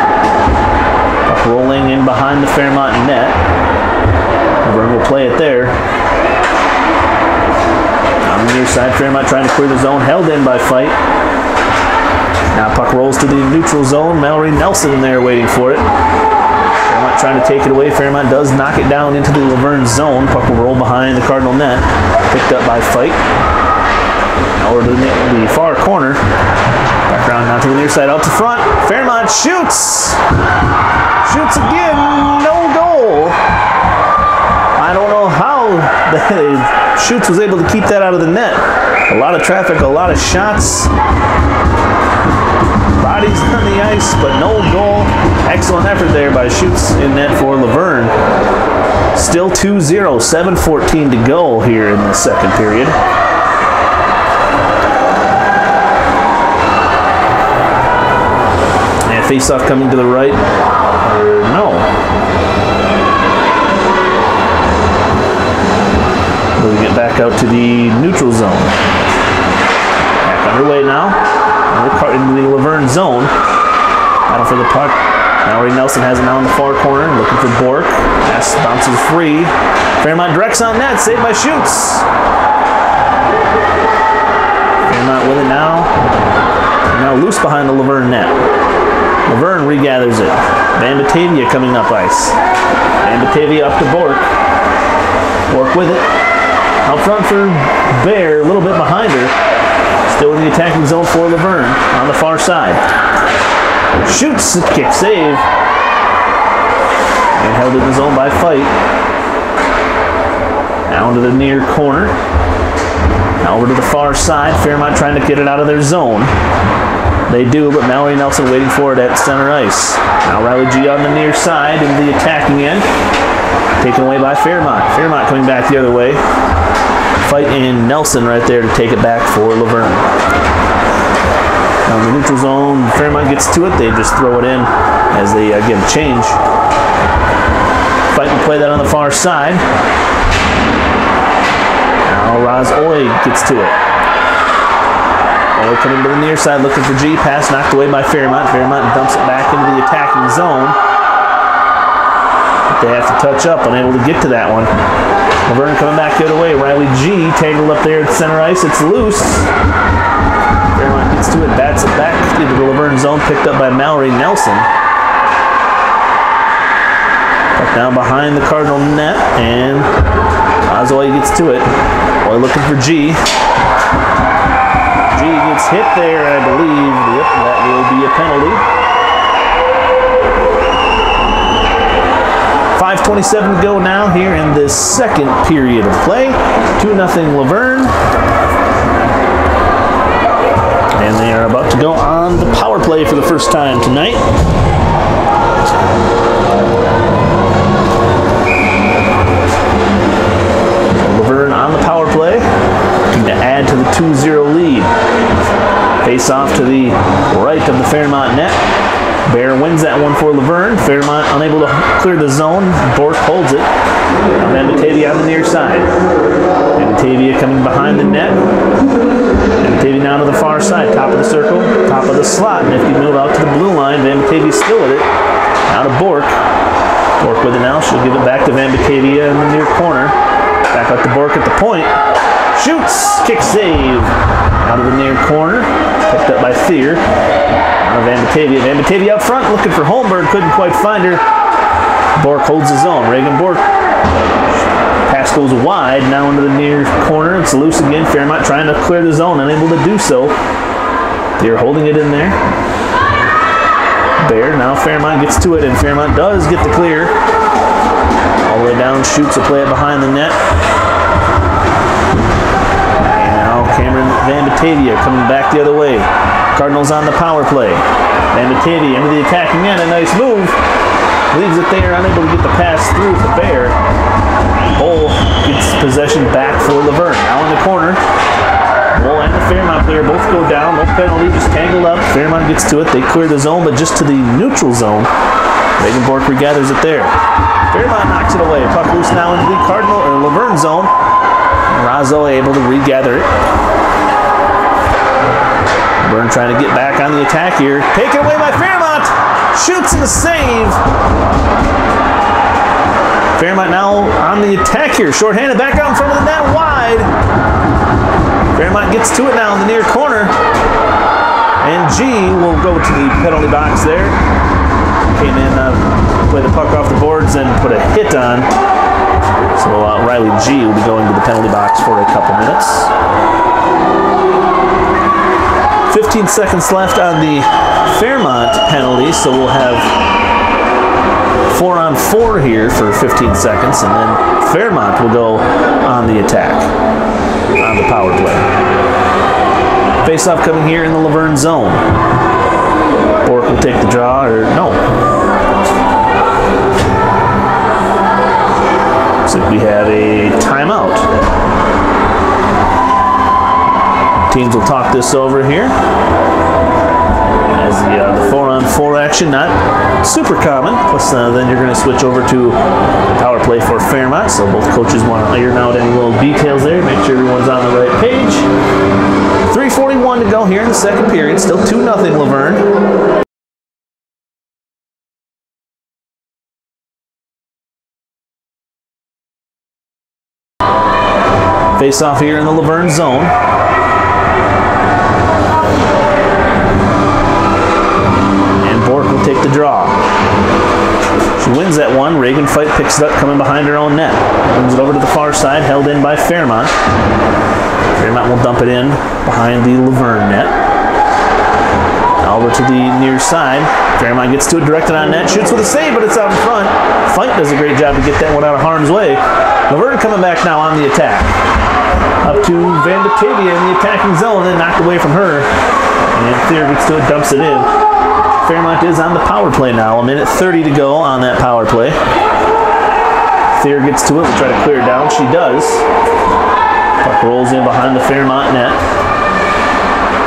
Speaker 2: Puck rolling in behind the Fairmont net. Luverne will play it there. On the near side, Fairmont trying to clear the zone, held in by Fight. Now puck rolls to the neutral zone. Mallory Nelson there waiting for it. Fairmont trying to take it away. Fairmont does knock it down into the Luverne zone. Puck will roll behind the Cardinal net. Picked up by Fight. Now to the, the far corner. Back around now to the near side, out to front. Fairmont shoots. Shoots again. No goal. I don't know how the Schutz was able to keep that out of the net. A lot of traffic, a lot of shots. Bodies on the ice, but no goal. Excellent effort there by Schutz in net for Luverne. Still 2-0, 7-14 to go here in the second period. And face-off coming to the right. No. We get back out to the neutral zone. Back underway now. Into the Luverne zone. Battle for the puck. Mallory Nelson has it now in the far corner, looking for Bork. Pass bounces free. Fairmont directs on net, saved by Schutz. Fairmont with it now. Now loose behind the Luverne net. Luverne regathers it. Van Batavia coming up ice. Van Batavia up to Bork. Bork with it. Out front for Bear, a little bit behind her. Still in the attacking zone for Luverne on the far side. Shoots, the kick save. And held in the zone by Fight. Down to the near corner. Now over to the far side. Fairmont trying to get it out of their zone. They do, but Mallory Nelson waiting for it at center ice. Now Riley G on the near side in the attacking end. Taken away by Fairmont. Fairmont coming back the other way. Fight in Nelson right there to take it back for Luverne. Now in the neutral zone, Fairmont gets to it. They just throw it in as they uh, get a change. Fight and play that on the far side. Now Roz Oy gets to it. Oy coming to the near side looking for G. Pass knocked away by Fairmont. Fairmont dumps it back into the attacking zone. They have to touch up, unable to get to that one. Luverne coming back the other way. Riley G tangled up there at center ice. It's loose. Fairmont gets to it, bats it back into the Luverne zone, picked up by Mallory Nelson. Up down behind the Cardinal net, and Oswald gets to it. Boy looking for G. G gets hit there, I believe. Yep, that will be a penalty. 5.27 to go now here in this second period of play. 2 0 Luverne. And they are about to go on the power play for the first time tonight. Luverne on the power play, to add to the 2-0 lead. Face off to the right of the Fairmont net. Bear wins that one for Luverne. Fairmont unable to clear the zone. Bork holds it. Van Batavia on the near side. Van Batavia coming behind the net. Van Batavia down to the far side. Top of the circle. Top of the slot. and if Nifty move out to the blue line. Van Batavia still with it. Now to Bork. Bork with it now. She'll give it back to Van Batavia in the near corner. Back up to Bork at the point. Shoots. Kick save. Out of the near corner. Picked up by Thier. Now Van Batavia. Van Batavia up front looking for Holmberg. Couldn't quite find her. Bork holds his own. Reagan Bork. Pass goes wide. Now into the near corner. It's loose again. Fairmont trying to clear the zone. Unable to do so. They're holding it in there. Baird. Now Fairmont gets to it, and Fairmont does get the clear. All the way down, shoots a play behind the net. Cameron Van Batavia coming back the other way. Cardinals on the power play. Van Batavia into the attack again. A nice move. Leaves it there, unable to get the pass through for Bear. Bull gets possession back for Luverne. Now in the corner. Bull and the Fairmont player both go down. No penalty, just tangled up. Fairmont gets to it. They clear the zone, but just to the neutral zone. Reagan Bork regathers it there. Fairmont knocks it away. Puck loose now into the Cardinal or Luverne zone. Razzo able to regather it. Luverne trying to get back on the attack here. Taken away by Fairmont. Shoots and a save. Fairmont now on the attack here. Shorthanded back out in front of the net wide. Fairmont gets to it now in the near corner. And G will go to the penalty box there. Came in, uh, play the puck off the boards and put a hit on. So uh, Riley G will be going to the penalty box for a couple minutes. 15 seconds left on the Fairmont penalty, so we'll have four on four here for 15 seconds, and then Fairmont will go on the attack on the power play. Face off coming here in the Luverne zone. Bork will take the draw, or no. We have a timeout. Teams will talk this over here. As the, uh, the four on four action, not super common. Plus, uh, then you're going to switch over to power play for Fairmont. So both coaches want to iron out any little details there, make sure everyone's on the right page. 341 to go here in the second period. Still 2 nothing Luverne. Face off here in the Luverne zone. And Bork will take the draw. She wins that one. Reagan Fight picks it up coming behind her own net. Moves it over to the far side, held in by Fairmont. Fairmont will dump it in behind the Luverne net. Over to the near side. Fairmont gets to it, directed on net, shoots with a save, but it's out in front. Fight does a great job to get that one out of harm's way. Luverne coming back now on the attack. Up to Van Batavia in the attacking zone, then knocked away from her. And Thier gets to it, dumps it in. Fairmont is on the power play now. A minute 30 to go on that power play. Thier gets to it, will try to clear it down. She does. Puck rolls in behind the Fairmont net.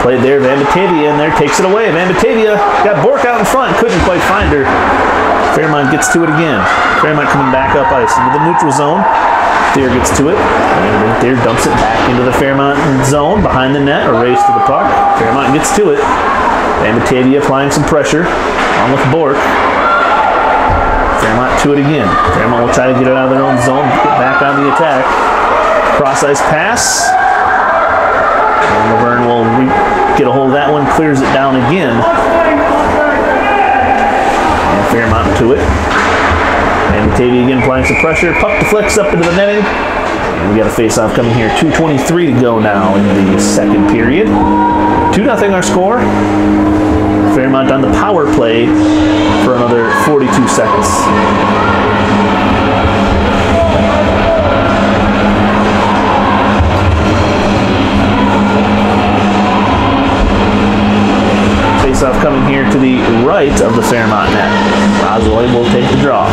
Speaker 2: Played there, Van Batavia in there, takes it away. Van Batavia got Bork out in front, couldn't quite find her. Fairmont gets to it again. Fairmont coming back up ice into the neutral zone. Thier gets to it, and dumps it back into the Fairmont zone behind the net, a race to the puck. Fairmont gets to it. Van Batavia applying some pressure on with Bork. Fairmont to it again. Fairmont will try to get it out of their own zone, get back on the attack. Cross ice pass. And Luverne will get a hold of that one, clears it down again. And Fairmont to it. Van Batavia again applying some pressure. Puck deflects up into the netting. And we got a face-off coming here. 2.23 to go now in the second period. 2 0 our score. Fairmont on the power play for another 42 seconds. Right of the Fairmont net. Roswell will take the draw.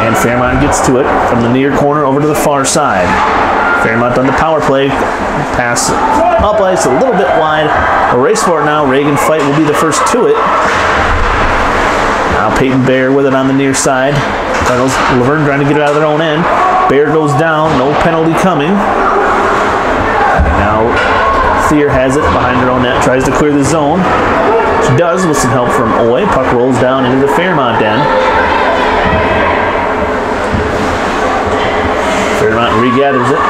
Speaker 2: And Fairmont gets to it from the near corner over to the far side. Fairmont on the power play. Pass up ice a little bit wide. A race for it now. Reagan Fight will be the first to it. Now Peyton Bear with it on the near side. Cardinals, Luverne trying to get it out of their own end. Bear goes down. No penalty coming. Now has it behind her own net. Tries to clear the zone. She does with some help from Oy. Puck rolls down into the Fairmont den. Fairmont regathers it.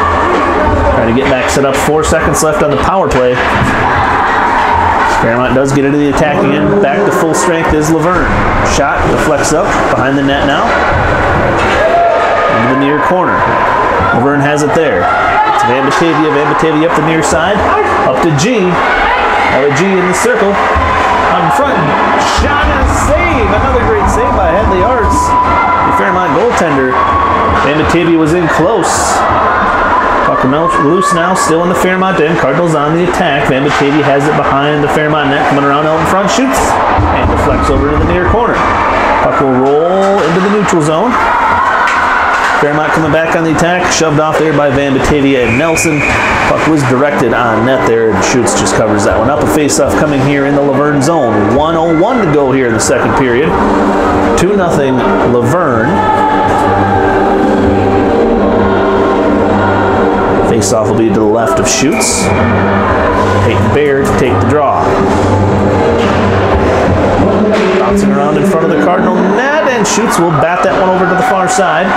Speaker 2: Trying to get back set up. Four seconds left on the power play. Fairmont does get into the attack again. Back to full strength is Luverne. Shot deflects up behind the net now. Into the near corner. Luverne has it there. Van Batavia. Van Batavia up the near side. Up to G. LG in the circle. On front, shot and save. Another great save by Hadley Arts. The Fairmont goaltender. Van Batavia was in close. Puck loose now, still in the Fairmont end. Cardinals on the attack. Van Batavia has it behind the Fairmont net, coming around out in front, shoots, and deflects over to the near corner. Puck will roll into the neutral zone. Fairmont coming back on the attack, shoved off there by Van Batavia and Nelson. Puck was directed on net there, and Schutz just covers that one up. A face-off coming here in the Luverne zone. 101 to go here in the second period. 2 0 Luverne. Face-off will be to the left of Schutz. Peyton Baird to take the draw. Bouncing around in front of the Cardinal net, and will bat that one over to the far side.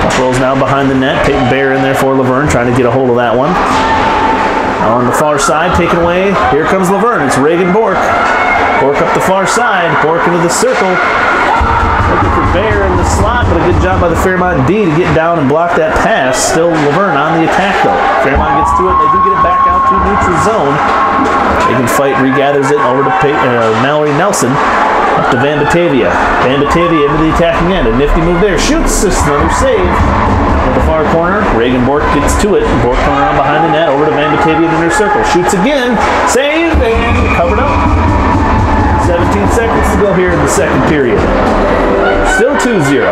Speaker 2: Puck rolls now behind the net. Peyton Bear in there for Luverne, trying to get a hold of that one. On the far side, taken away. Here comes Luverne. It's Reagan Bork. Bork up the far side. Bork into the circle. Looking for Bear in the slot, but a good job by the Fairmont D to get down and block that pass. Still Luverne on the attack though. Fairmont gets to it. They do get it back out to neutral zone. Reagan Fight regathers it over to Pey- uh, Mallory Nelson. Up to Van Batavia. Van Batavia into the attacking end. A nifty move there. Shoots. Is another save. In the far corner, Reagan Bork gets to it. Bork coming around behind the net over to Van Batavia in the near circle. Shoots again. Save and covered up. 17 seconds to go here in the second period. Still 2 0.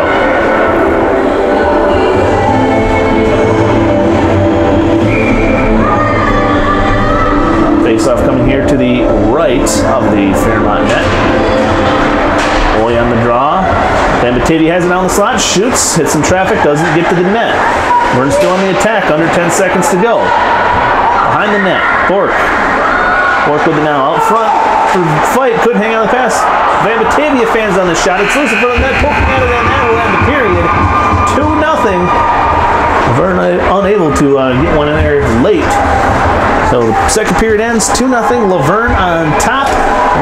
Speaker 2: Face off coming here to the right of the Fairmont net. The draw. Van Batavia has it on the slot, shoots, hits some traffic, doesn't get to the net. We're still on the attack, under 10 seconds to go. Behind the net, Bork. Bork with it now out front. For fight, couldn't hang on the pass. Van Batavia fans on the shot. It's loose in front of the net, poking out of that net. End the period. 2 nothing. Luverne unable to uh, get one in there late. So the second period ends 2 0. Luverne on top.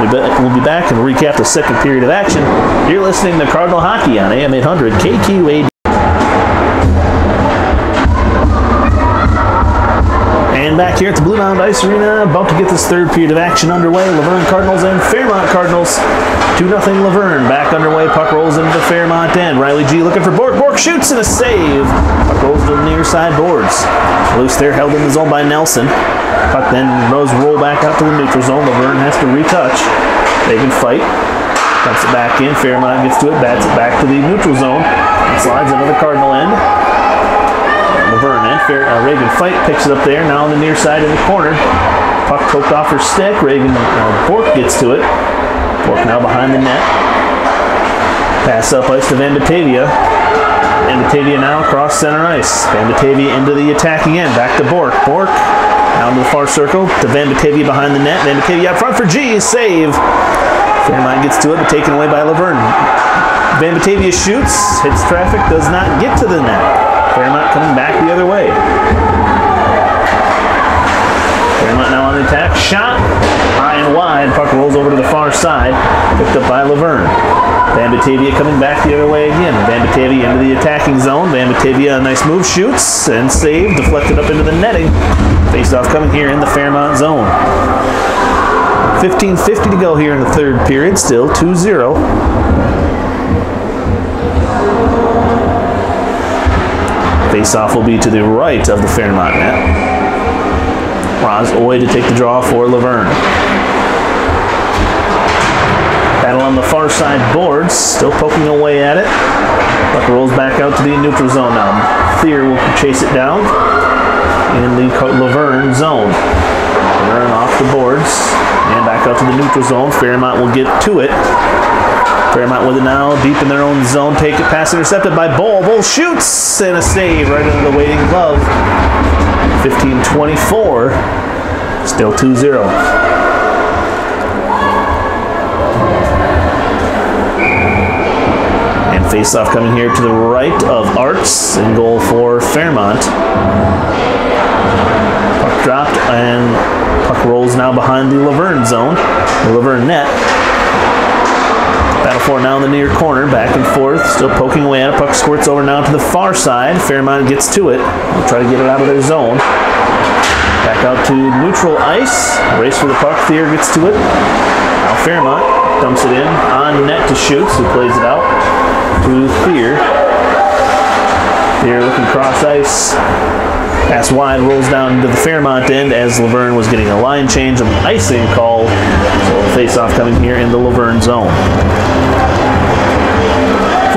Speaker 2: We'll be, we'll be back and recap the second period of action. You're listening to Cardinal Hockey on AM 800 KQAD. Back here at the Blue Mound Ice Arena, about to get this third period of action underway. Luverne Cardinals and Fairmont Cardinals. 2 0 Luverne. Back underway. Puck rolls into the Fairmont end. Riley G looking for Bork. Bork shoots and a save. Puck rolls to the near side boards. Loose there, held in the zone by Nelson. Puck then goes roll back out to the neutral zone. Luverne has to retouch. They can fight. Dumps it back in. Fairmont gets to it, bats it back to the neutral zone. And slides into the Cardinal end. Luverne and Fair, uh, Reagan Fight picks it up there. Now on the near side in the corner. Puck poked off her stick. Reagan uh, Bork gets to it. Bork now behind the net. Pass up ice to Van Batavia. Van Batavia now across center ice. Van Batavia into the attacking end. Back to Bork. Bork down to the far circle to Van Batavia behind the net. Van Batavia out front for G. Save. Fairmont gets to it, but taken away by Luverne. Van Batavia shoots, hits traffic, does not get to the net. Fairmont coming back the other way. Fairmont now on the attack. Shot high and wide. Puck rolls over to the far side. Picked up by Luverne. Van Batavia coming back the other way again. Van Batavia into the attacking zone. Van Batavia, a nice move, shoots and save. Deflected up into the netting. Face off coming here in the Fairmont zone. 15.50 to go here in the third period. Still 2 0. Face-off will be to the right of the Fairmont net. Roz Oy to take the draw for Luverne. Battle on the far side boards, still poking away at it. Puck rolls back out to the neutral zone now. Thier will chase it down in the Luverne zone. Luverne off the boards and back out to the neutral zone. Fairmont will get to it. Fairmont with it now, deep in their own zone. Take it, pass intercepted by Bull. Bull shoots and a save right into the waiting glove. 15-24, still 2-0. And face-off coming here to the right of Arts in goal for Fairmont. Puck dropped and puck rolls now behind the Luverne zone, the Luverne net. Battle for now in the near corner, back and forth, still poking away at it. Puck squirts over now to the far side. Fairmont gets to it. They'll try to get it out of their zone. Back out to neutral ice. Race for the puck. Thier gets to it. Now Fairmont dumps it in on net to Schutz, who plays it out to Thier. Thier looking cross ice. Pass wide, rolls down into the Fairmont end as Luverne was getting a line change of icing call. So face off coming here in the Luverne zone.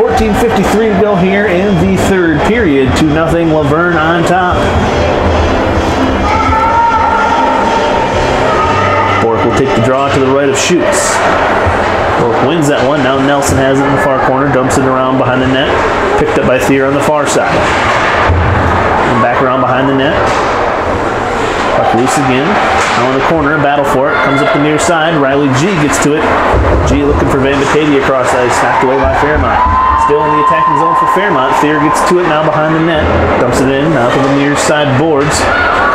Speaker 2: 14.53 to go here in the third period. 2 0 Luverne on top. Bork will take the draw to the right of Schutz. Bork wins that one. Now Nelson has it in the far corner, dumps it around behind the net. Picked up by Thier on the far side. And back around behind the net. Puck loose again. Now in the corner, battle for it. Comes up the near side. Riley G gets to it. G looking for Van Batavia across ice. Knocked away by Fairmont. Still in the attacking zone for Fairmont. Thier gets to it now behind the net. Dumps it in. Now to the near side boards.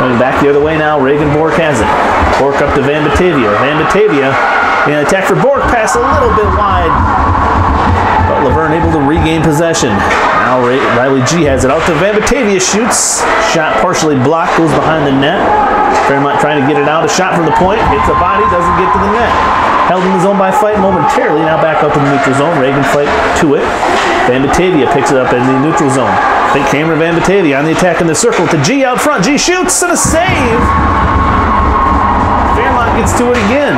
Speaker 2: Coming back the other way now. Reagan Bork has it. Bork up to Van Batavia. Van Batavia in attack for Bork. Pass a little bit wide. Luverne able to regain possession. Now Riley G has it out to Van Batavia. Shoots. Shot partially blocked. Goes behind the net. Fairmont trying to get it out. A shot from the point. Hits the body. Doesn't get to the net. Held in the zone by Fight momentarily. Now back up in the neutral zone. Reagan Fight to it. Van Batavia picks it up in the neutral zone. Think Cameron Van Batavia on the attack in the circle to G out front. G shoots and a save. Fairmont gets to it again.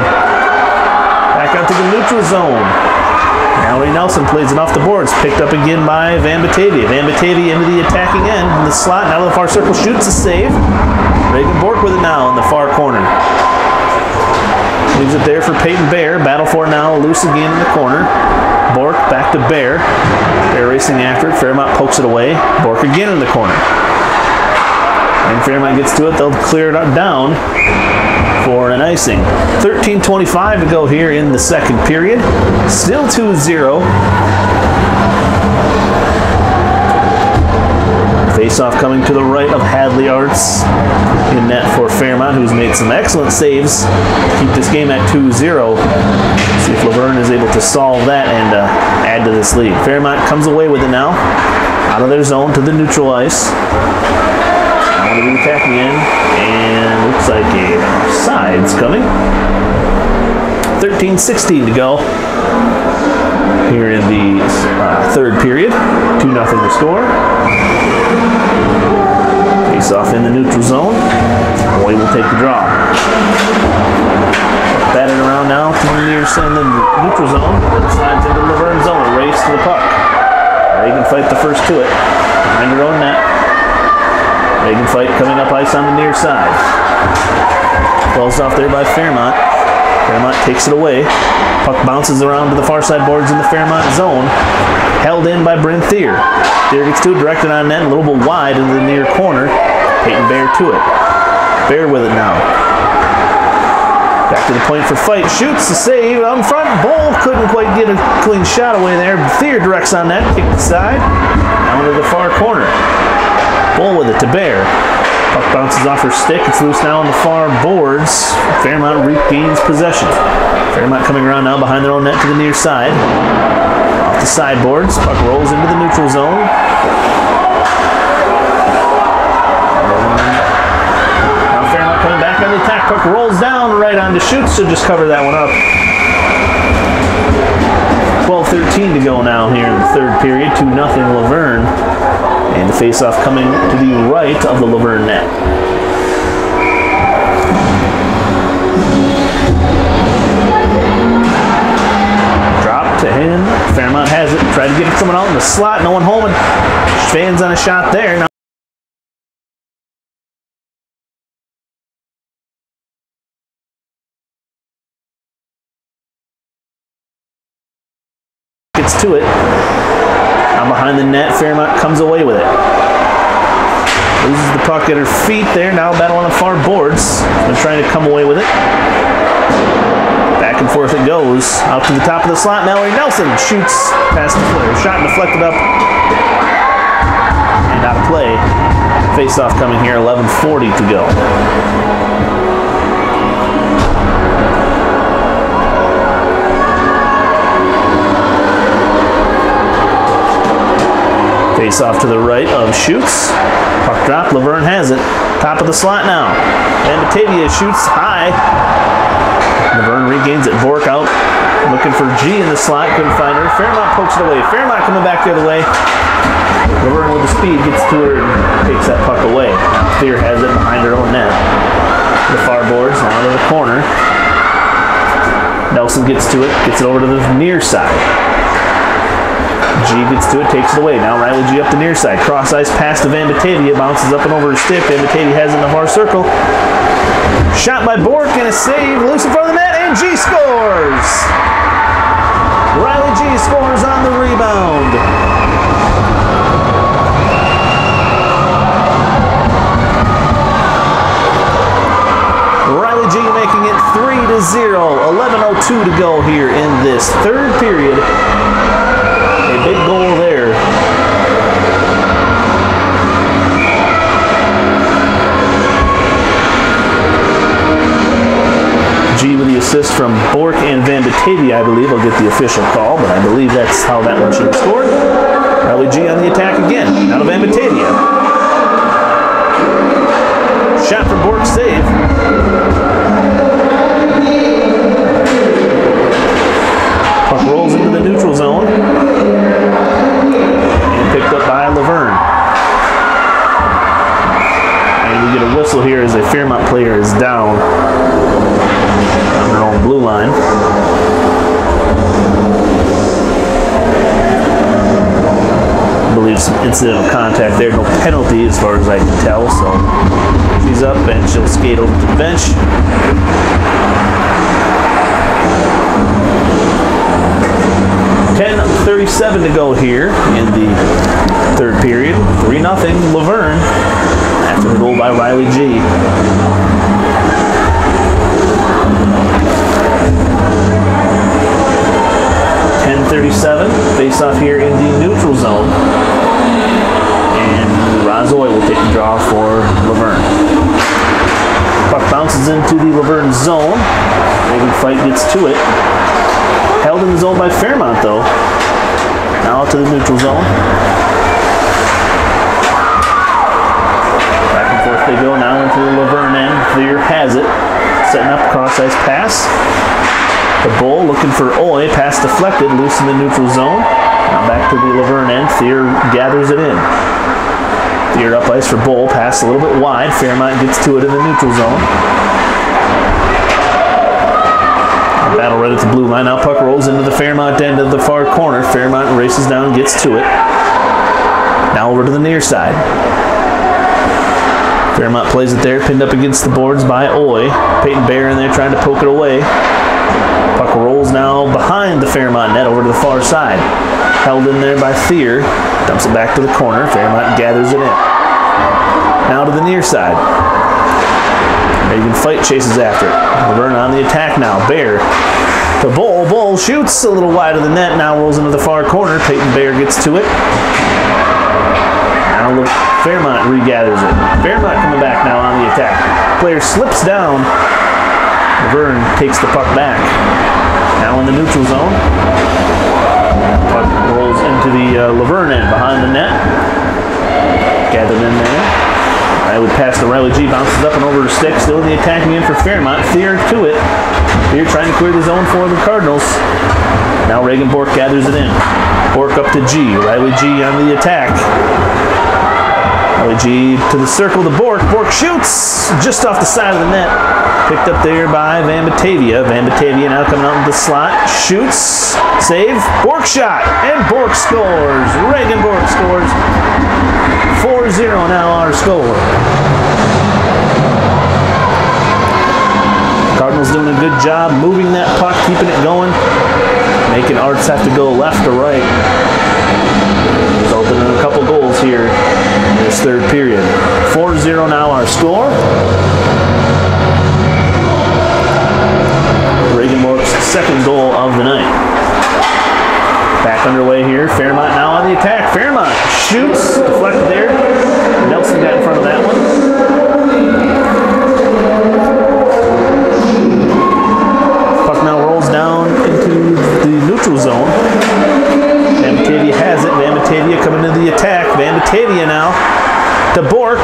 Speaker 2: Back out to the neutral zone. Ray Nelson plays it off the boards. Picked up again by Van Batavia. Van Batavia into the attacking end in the slot. Now the far circle. Shoots a save. Reagan Bork with it now in the far corner. Leaves it there for Peyton Bear. Battle for now. Loose again in the corner. Bork back to Bear. Bear racing after it. Fairmont pokes it away. Bork again in the corner. And Fairmont gets to it. They'll clear it up down for an icing. 13.25 to go here in the second period. Still 2 0. Face off coming to the right of Hadley Arts in net for Fairmont, who's made some excellent saves to keep this game at 2 0. See if Luverne is able to solve that and uh, add to this lead. Fairmont comes away with it now, out of their zone to the neutral ice. Now to the attacking end, and looks like a side's coming. 13-16 to go here in the uh, third period. 2 0 to score. Face off in the neutral zone. Boy will take the draw. Batted around now to the near side in the neutral zone. Slides into Luverne zone. Race to the puck. They can fight the first to it. Behind her own net. Reagan fight coming up ice on the near side. Closed off there by Fairmont. Fairmont takes it away. Puck bounces around to the far side boards in the Fairmont zone. Held in by Bryn Thier. Thier gets to it, directed on net, a little bit wide into the near corner. Peyton Bear to it. Bear with it now. Back to the point for fight. Shoots the save in front. Bull couldn't quite get a clean shot away there. Thier directs on that. Kick the side. Down to the far corner. Bull with it to Bear. Puck bounces off her stick. It's loose now on the far boards. Fairmont regains possession. Fairmont coming around now behind their own net to the near side. Off the sideboards. Puck rolls into the neutral zone. Now Fairmont coming back on the attack. Puck rolls down right on to Schutz, so just cover that one up. 12-13 to go now here in the third period. 2 nothing Luverne. And the face-off coming to the right of the Luverne net. Drop to him. Fairmont has it. Tried to get it someone out in the slot. No one home. Fans on a shot there. Now Mallory shoots past the flare. Shot deflected up. And out of play. Face off coming here. 11.40 to go. Face off to the right of Schutz. Puck drop. Luverne has it. Top of the slot now. Van Batavia shoots high. Luverne regains it. Bork out. Looking for G in the slot. Couldn't find her. Fairmont pokes it away. Fairmont coming back the other way. Luverne with the speed gets to her and takes that puck away. Fear has it behind her own net. The far boards now to the corner. Nelson gets to it, gets it over to the near side. G gets to it, takes it away. Now Riley G up the near side. Cross ice pass to Van Batavia, bounces up and over his stick. Van Batavia has it in the far circle. Shot by Bork and a save, loose in front of the net, and G scores! Riley G scores on the rebound. Riley G making it 3 to 0. 11.02 to go here in this third period. A big goal there. G with the assist from Bork and Van Batavia, I believe. I'll get the official call, but I believe that's how that one should have scored. Riley G on the attack again. Out of Van Batavia. Shot from Bork, save. Fairmont player is down on their own blue line. I believe some incidental contact there. No penalty as far as I can tell. So she's up and she'll skate over to the bench. Ten thirty-seven to go here in the third period. Three nothing Luverne goal by Riley G. looking for Oy. Pass deflected. Loose in the neutral zone. Now back to the Luverne end. Thier gathers it in. Thier up ice for Bull. Pass a little bit wide. Fairmont gets to it in the neutral zone. Battle right at the blue line. Now puck rolls into the Fairmont end of the far corner. Fairmont races down, gets to it. Now over to the near side. Fairmont plays it there, pinned up against the boards by Oy. Peyton Bear in there trying to poke it away. Puck rolls now behind the Fairmont net over to the far side. Held in there by Thier. Dumps it back to the corner. Fairmont gathers it in. Now to the near side. Reagan Fight chases after it. Luverne on the attack now. Bear to Bull. Bull shoots a little wide of the net. Now rolls into the far corner. Peyton Bear gets to it. Now look, Fairmont regathers it. Fairmont coming back now on the attack. Player slips down. Luverne takes the puck back. Now in the neutral zone. Puck rolls into the uh, Luverne end behind the net. Gathered in there. Would pass to Riley G, bounces up and over to stick, still in the attacking end for Fairmont. Thier to it. Thier trying to clear the zone for the Cardinals. Now Reagan Bork gathers it in. Bork up to G. Riley G on the attack. G to the circle to Bork. Bork shoots just off the side of the net. Picked up there by Van Batavia. Van Batavia now coming out into the slot. Shoots. Save. Bork shot. And Bork scores. Reagan Bork scores. 4-0 now our score. Cardinals doing a good job moving that puck, keeping it going, making Arts have to go left or right. Resulting in a couple goals here third period. 4-0 now our score. Reagan second goal of the night. Back underway here. Fairmont now on the attack. Fairmont shoots, deflected there. Nelson got in front of that one. Puck now rolls down into the neutral zone. Van has it. Van coming to the attack. Van Batavia now to Bork.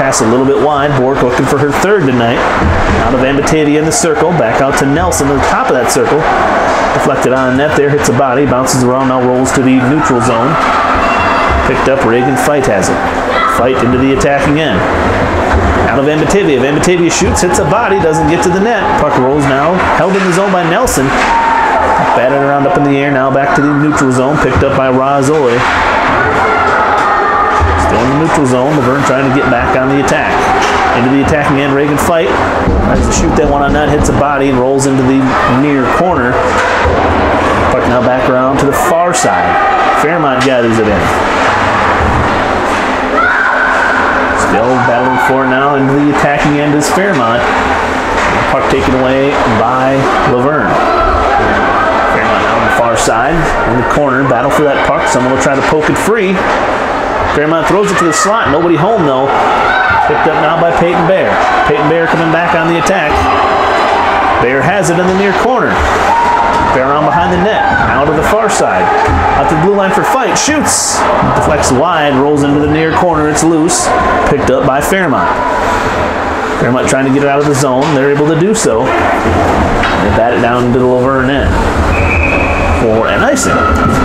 Speaker 2: Pass a little bit wide. Bork looking for her third tonight. Out of Van Batavia in the circle. Back out to Nelson at the top of that circle. Deflected on net there. Hits a body. Bounces around. Now rolls to the neutral zone. Picked up. Reagan Fight has it. Fight into the attacking end. Out of Van Batavia. If Van Batavia shoots, hits a body, doesn't get to the net. Puck rolls now. Held in the zone by Nelson. Batted around up in the air. Now back to the neutral zone. Picked up by Razoy. In the neutral zone. Luverne trying to get back on the attack. Into the attacking end. Reagan fight. Tries to shoot that one on net. Hits a body and rolls into the near corner. Puck now back around to the far side. Fairmont gathers it in. Still battling for now into the attacking end is Fairmont. Puck taken away by Luverne. Fairmont now on the far side in the corner. Battle for that puck. Someone will try to poke it free. Fairmont throws it to the slot. Nobody home though. Picked up now by Peyton Bear. Peyton Bear coming back on the attack. Bear has it in the near corner. Bear around behind the net. Now to the far side. Out to the blue line for fight. Shoots. Deflects wide. Rolls into the near corner. It's loose. Picked up by Fairmont. Fairmont trying to get it out of the zone. They're able to do so. They bat it down into the Luverne net for an icing.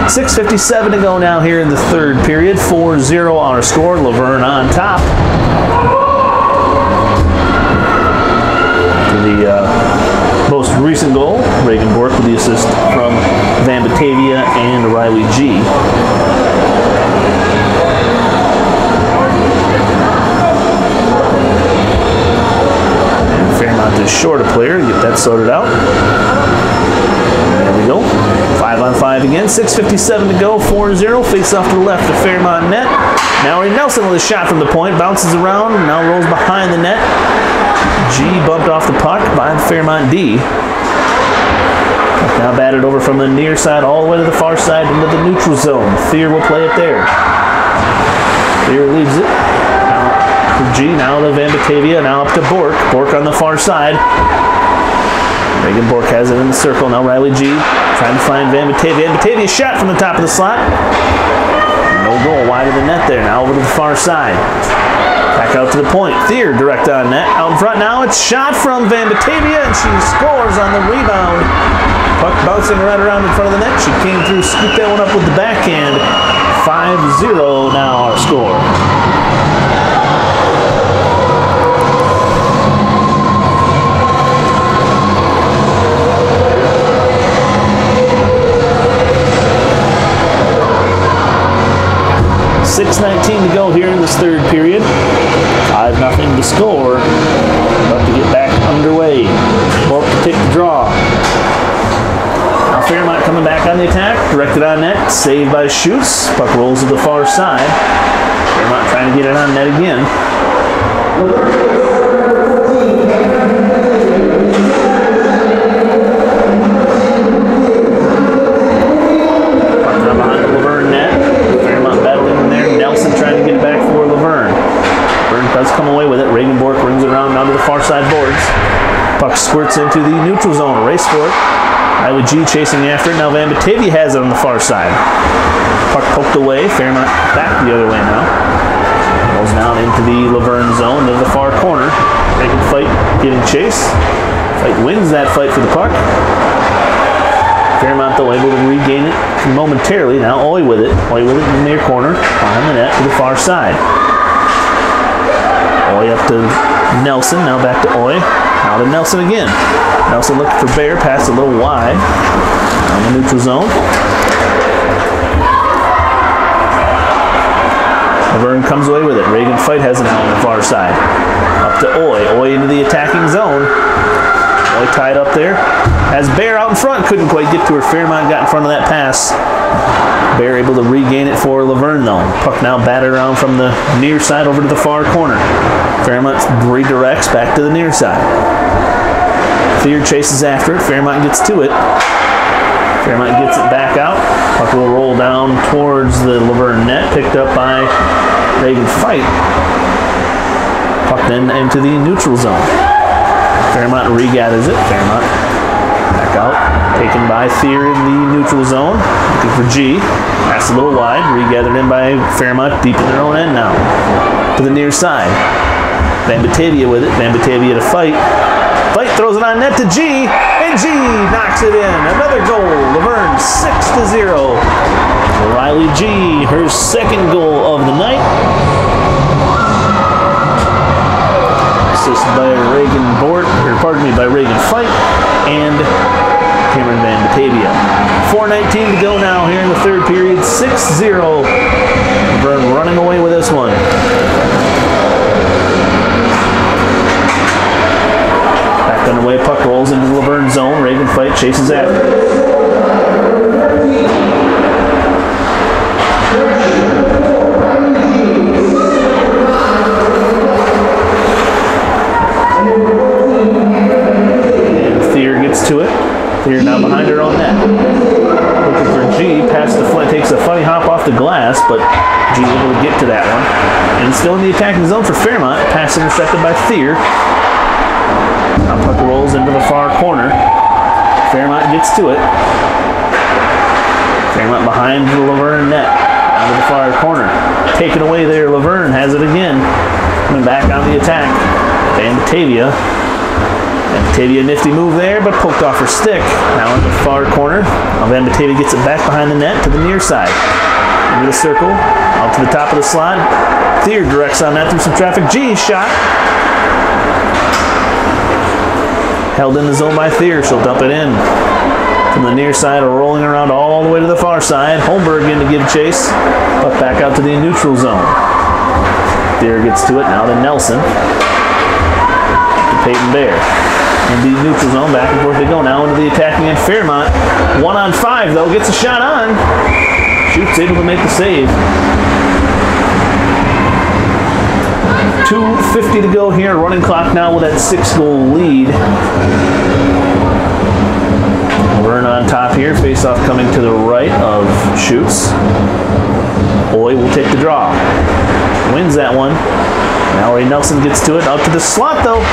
Speaker 2: 6.57 to go now here in the third period. 4-0 on our score. Luverne on top. The uh, most recent goal, Reagan Bork with the assist from Van Batavia and Riley G. And Fairmont is short a player. Get that sorted out. There we go. Five on five again. 6.57 to go. 4-0. Face off to the left of Fairmont net. Now Nelson with a shot from the point. Bounces around. Now rolls behind the net. G bumped off the puck by Fairmont D. Now batted over from the near side all the way to the far side into the neutral zone. Thier will play it there. Thier leaves it. Now G. Now to Van Batavia. Now up to Bork. Bork on the far side. Reagan Bork has it in the circle. Now Riley G trying to find Van Batavia. Batavia shot from the top of the slot. No goal. Wide of the net there. Now over to the far side. Back out to the point. Thier direct on net. Out in front now. It's shot from Van Batavia and she scores on the rebound. Puck bouncing right around in front of the net. She came through, scooped that one up with the backhand. 5-0 now our score. Six nineteen to go here in this third period. Five nothing to score. About to get back underway. Bork to take the draw. Now Fairmont coming back on the attack. Directed on net. Saved by Schutz. Puck rolls to the far side. Fairmont trying to get it on net again. Down to the far side boards. Puck squirts into the neutral zone. Race for it. Riley G chasing after it. Now Van Batavia has it on the far side. Puck poked away. Fairmont back the other way now. Rolls down into the Luverne zone to the far corner. Reagan fight giving chase. Fight wins that fight for the puck. Fairmont though able to regain it momentarily. Now Oi with it. Oi with it in the near corner. Behind the net to the far side. Oy up to Nelson. Now back to Oy. Now to Nelson again. Nelson looking for Bear. Passed a little wide. On the neutral zone. Luverne comes away with it. Reagan Fight has it now on the far side. Up to Oy. Oy into the attacking zone. Oy tied up there. Has Bear out in front. Couldn't quite get to her. Fairmont got in front of that pass. Bear able to regain it for Luverne though. Puck now batted around from the near side over to the far corner. Fairmont redirects back to the near side. Thier chases after it. Fairmont gets to it. Fairmont gets it back out. Puck will roll down towards the Luverne net, picked up by Reagan Fight. Puck then into the neutral zone. Fairmont regathers it. Fairmont back out, taken by Thier in the neutral zone. Looking for G. Pass a little wide, regathered in by Fairmont deep in their own end now. To the near side. Van Batavia with it. Van Batavia to fight. Fight throws it on net to G, and G knocks it in. Another goal. Luverne 6 to 0. Riley G, her second goal of the night. Assisted by Reagan Bort, or pardon me, by Reagan Fight and Cameron Van Batavia. 4.19 to go now here in the third period. 6-0. Luverne running away with this one. Back on the way, puck rolls into the Luverne zone. Raven Fight chases after. The glass, but G able to get to that one. And still in the attacking zone for Fairmont, pass intercepted by Thier. Now puck rolls into the far corner. Fairmont gets to it. Fairmont behind the Luverne net. Out of the far corner. Taken away there. Luverne has it again. Coming back on the attack. Van Batavia. Van Batavia nifty move there, but poked off her stick. Now in the far corner. Van Batavia gets it back behind the net to the near side. Into the circle. Out to the top of the slot. Thier directs on that through some traffic. G shot. Held in the zone by Thier. She'll dump it in. From the near side, rolling around all the way to the far side. Holmberg in to give chase. But back out to the neutral zone. Thier gets to it. Now to Nelson. To Peyton Bear. In the neutral zone, back and forth they go. Now into the attacking end. Fairmont. One on five, though. Gets a shot on. Schutz able to make the save. 2.50 to go here. Running clock now with that six goal lead. Vern on top here. Face off coming to the right of Schutz. Boy will take the draw. Wins that one. Now Nelson gets to it. Out to the slot though.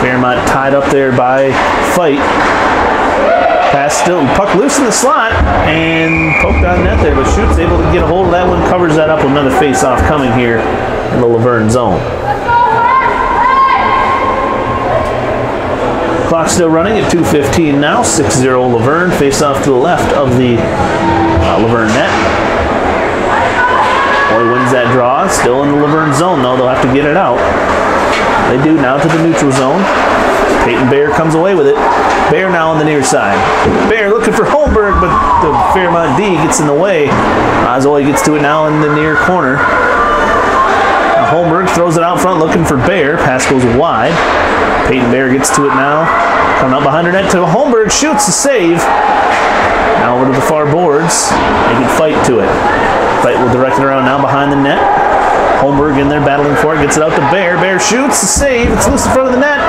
Speaker 2: Fairmont tied up there by Fight. Pass still, puck loose in the slot, and poked on net there, but Schutz able to get a hold of that one, covers that up with another face-off coming here in the Luverne zone. Clock still running at 2.15 now, 6-0 Luverne, face-off to the left of the uh, Luverne net. Boy wins that draw, still in the Luverne zone though, they'll have to get it out. They do now to the neutral zone. Peyton Bear comes away with it. Bear now on the near side. Bear looking for Holmberg, but the Fairmont D gets in the way. Ozoli gets to it now in the near corner. Now Holmberg throws it out front looking for Bear. Pass goes wide. Peyton Bear gets to it now. Coming up behind her net to Holmberg. Shoots a save. Now over to the far boards. They can fight to it. Fight will direct it around now behind the net. Holmberg in there battling for it, gets it out to Bear. Bear shoots, the save, it's loose in front of the net.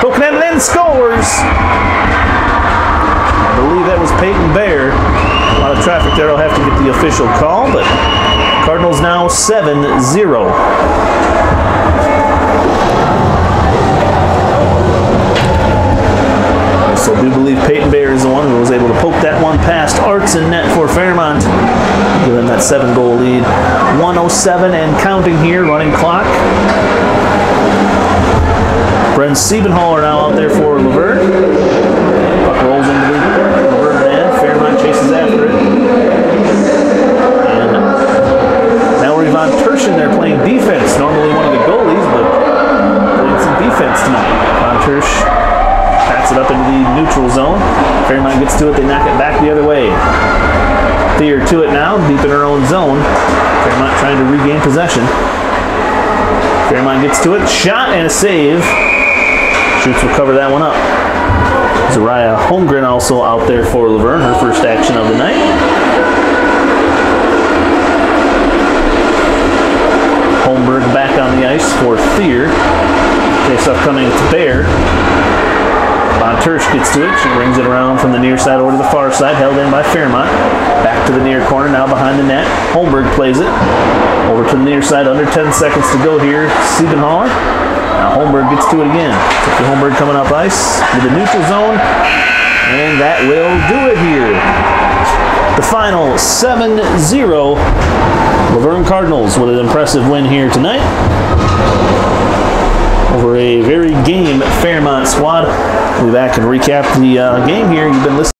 Speaker 2: Poking at it in, scores! I believe that was Peyton Bear. A lot of traffic there, I'll have to get the official call, but Cardinals now 7 0. So I do believe Peyton Bear is the one who was able to poke that one past Arts and net for Fairmont. giving that seven goal lead. 107 and counting here, running clock. Brent Siebenhaller now out there for Luverne. Rolls into the Luverne end. Fairmont chases after it. And Mallory Von Terschen there playing defense. Normally one of the goalies, but playing some defense tonight. Von Tersch Bats it up into the neutral zone. Fairmont gets to it, they knock it back the other way. Thier to it now, deep in her own zone. Fairmont trying to regain possession. Fairmont gets to it, shot and a save. Schutz will cover that one up. Zariah Holmgren also out there for Luverne, her first action of the night. Holmberg back on the ice for Thier. Face up coming to Bear. Von Tersch gets to it. She brings it around from the near side over to the far side, held in by Fairmont. Back to the near corner, now behind the net. Holmberg plays it. Over to the near side, under 10 seconds to go here. Siebenhaller. Holmberg gets to it again. Tiffany Holmberg coming up ice to the neutral zone. And that will do it here. The final 7-0 Luverne Cardinals with an impressive win here tonight. over a very game Fairmont squad. We'll be back and recap the uh, game here. You've been listening.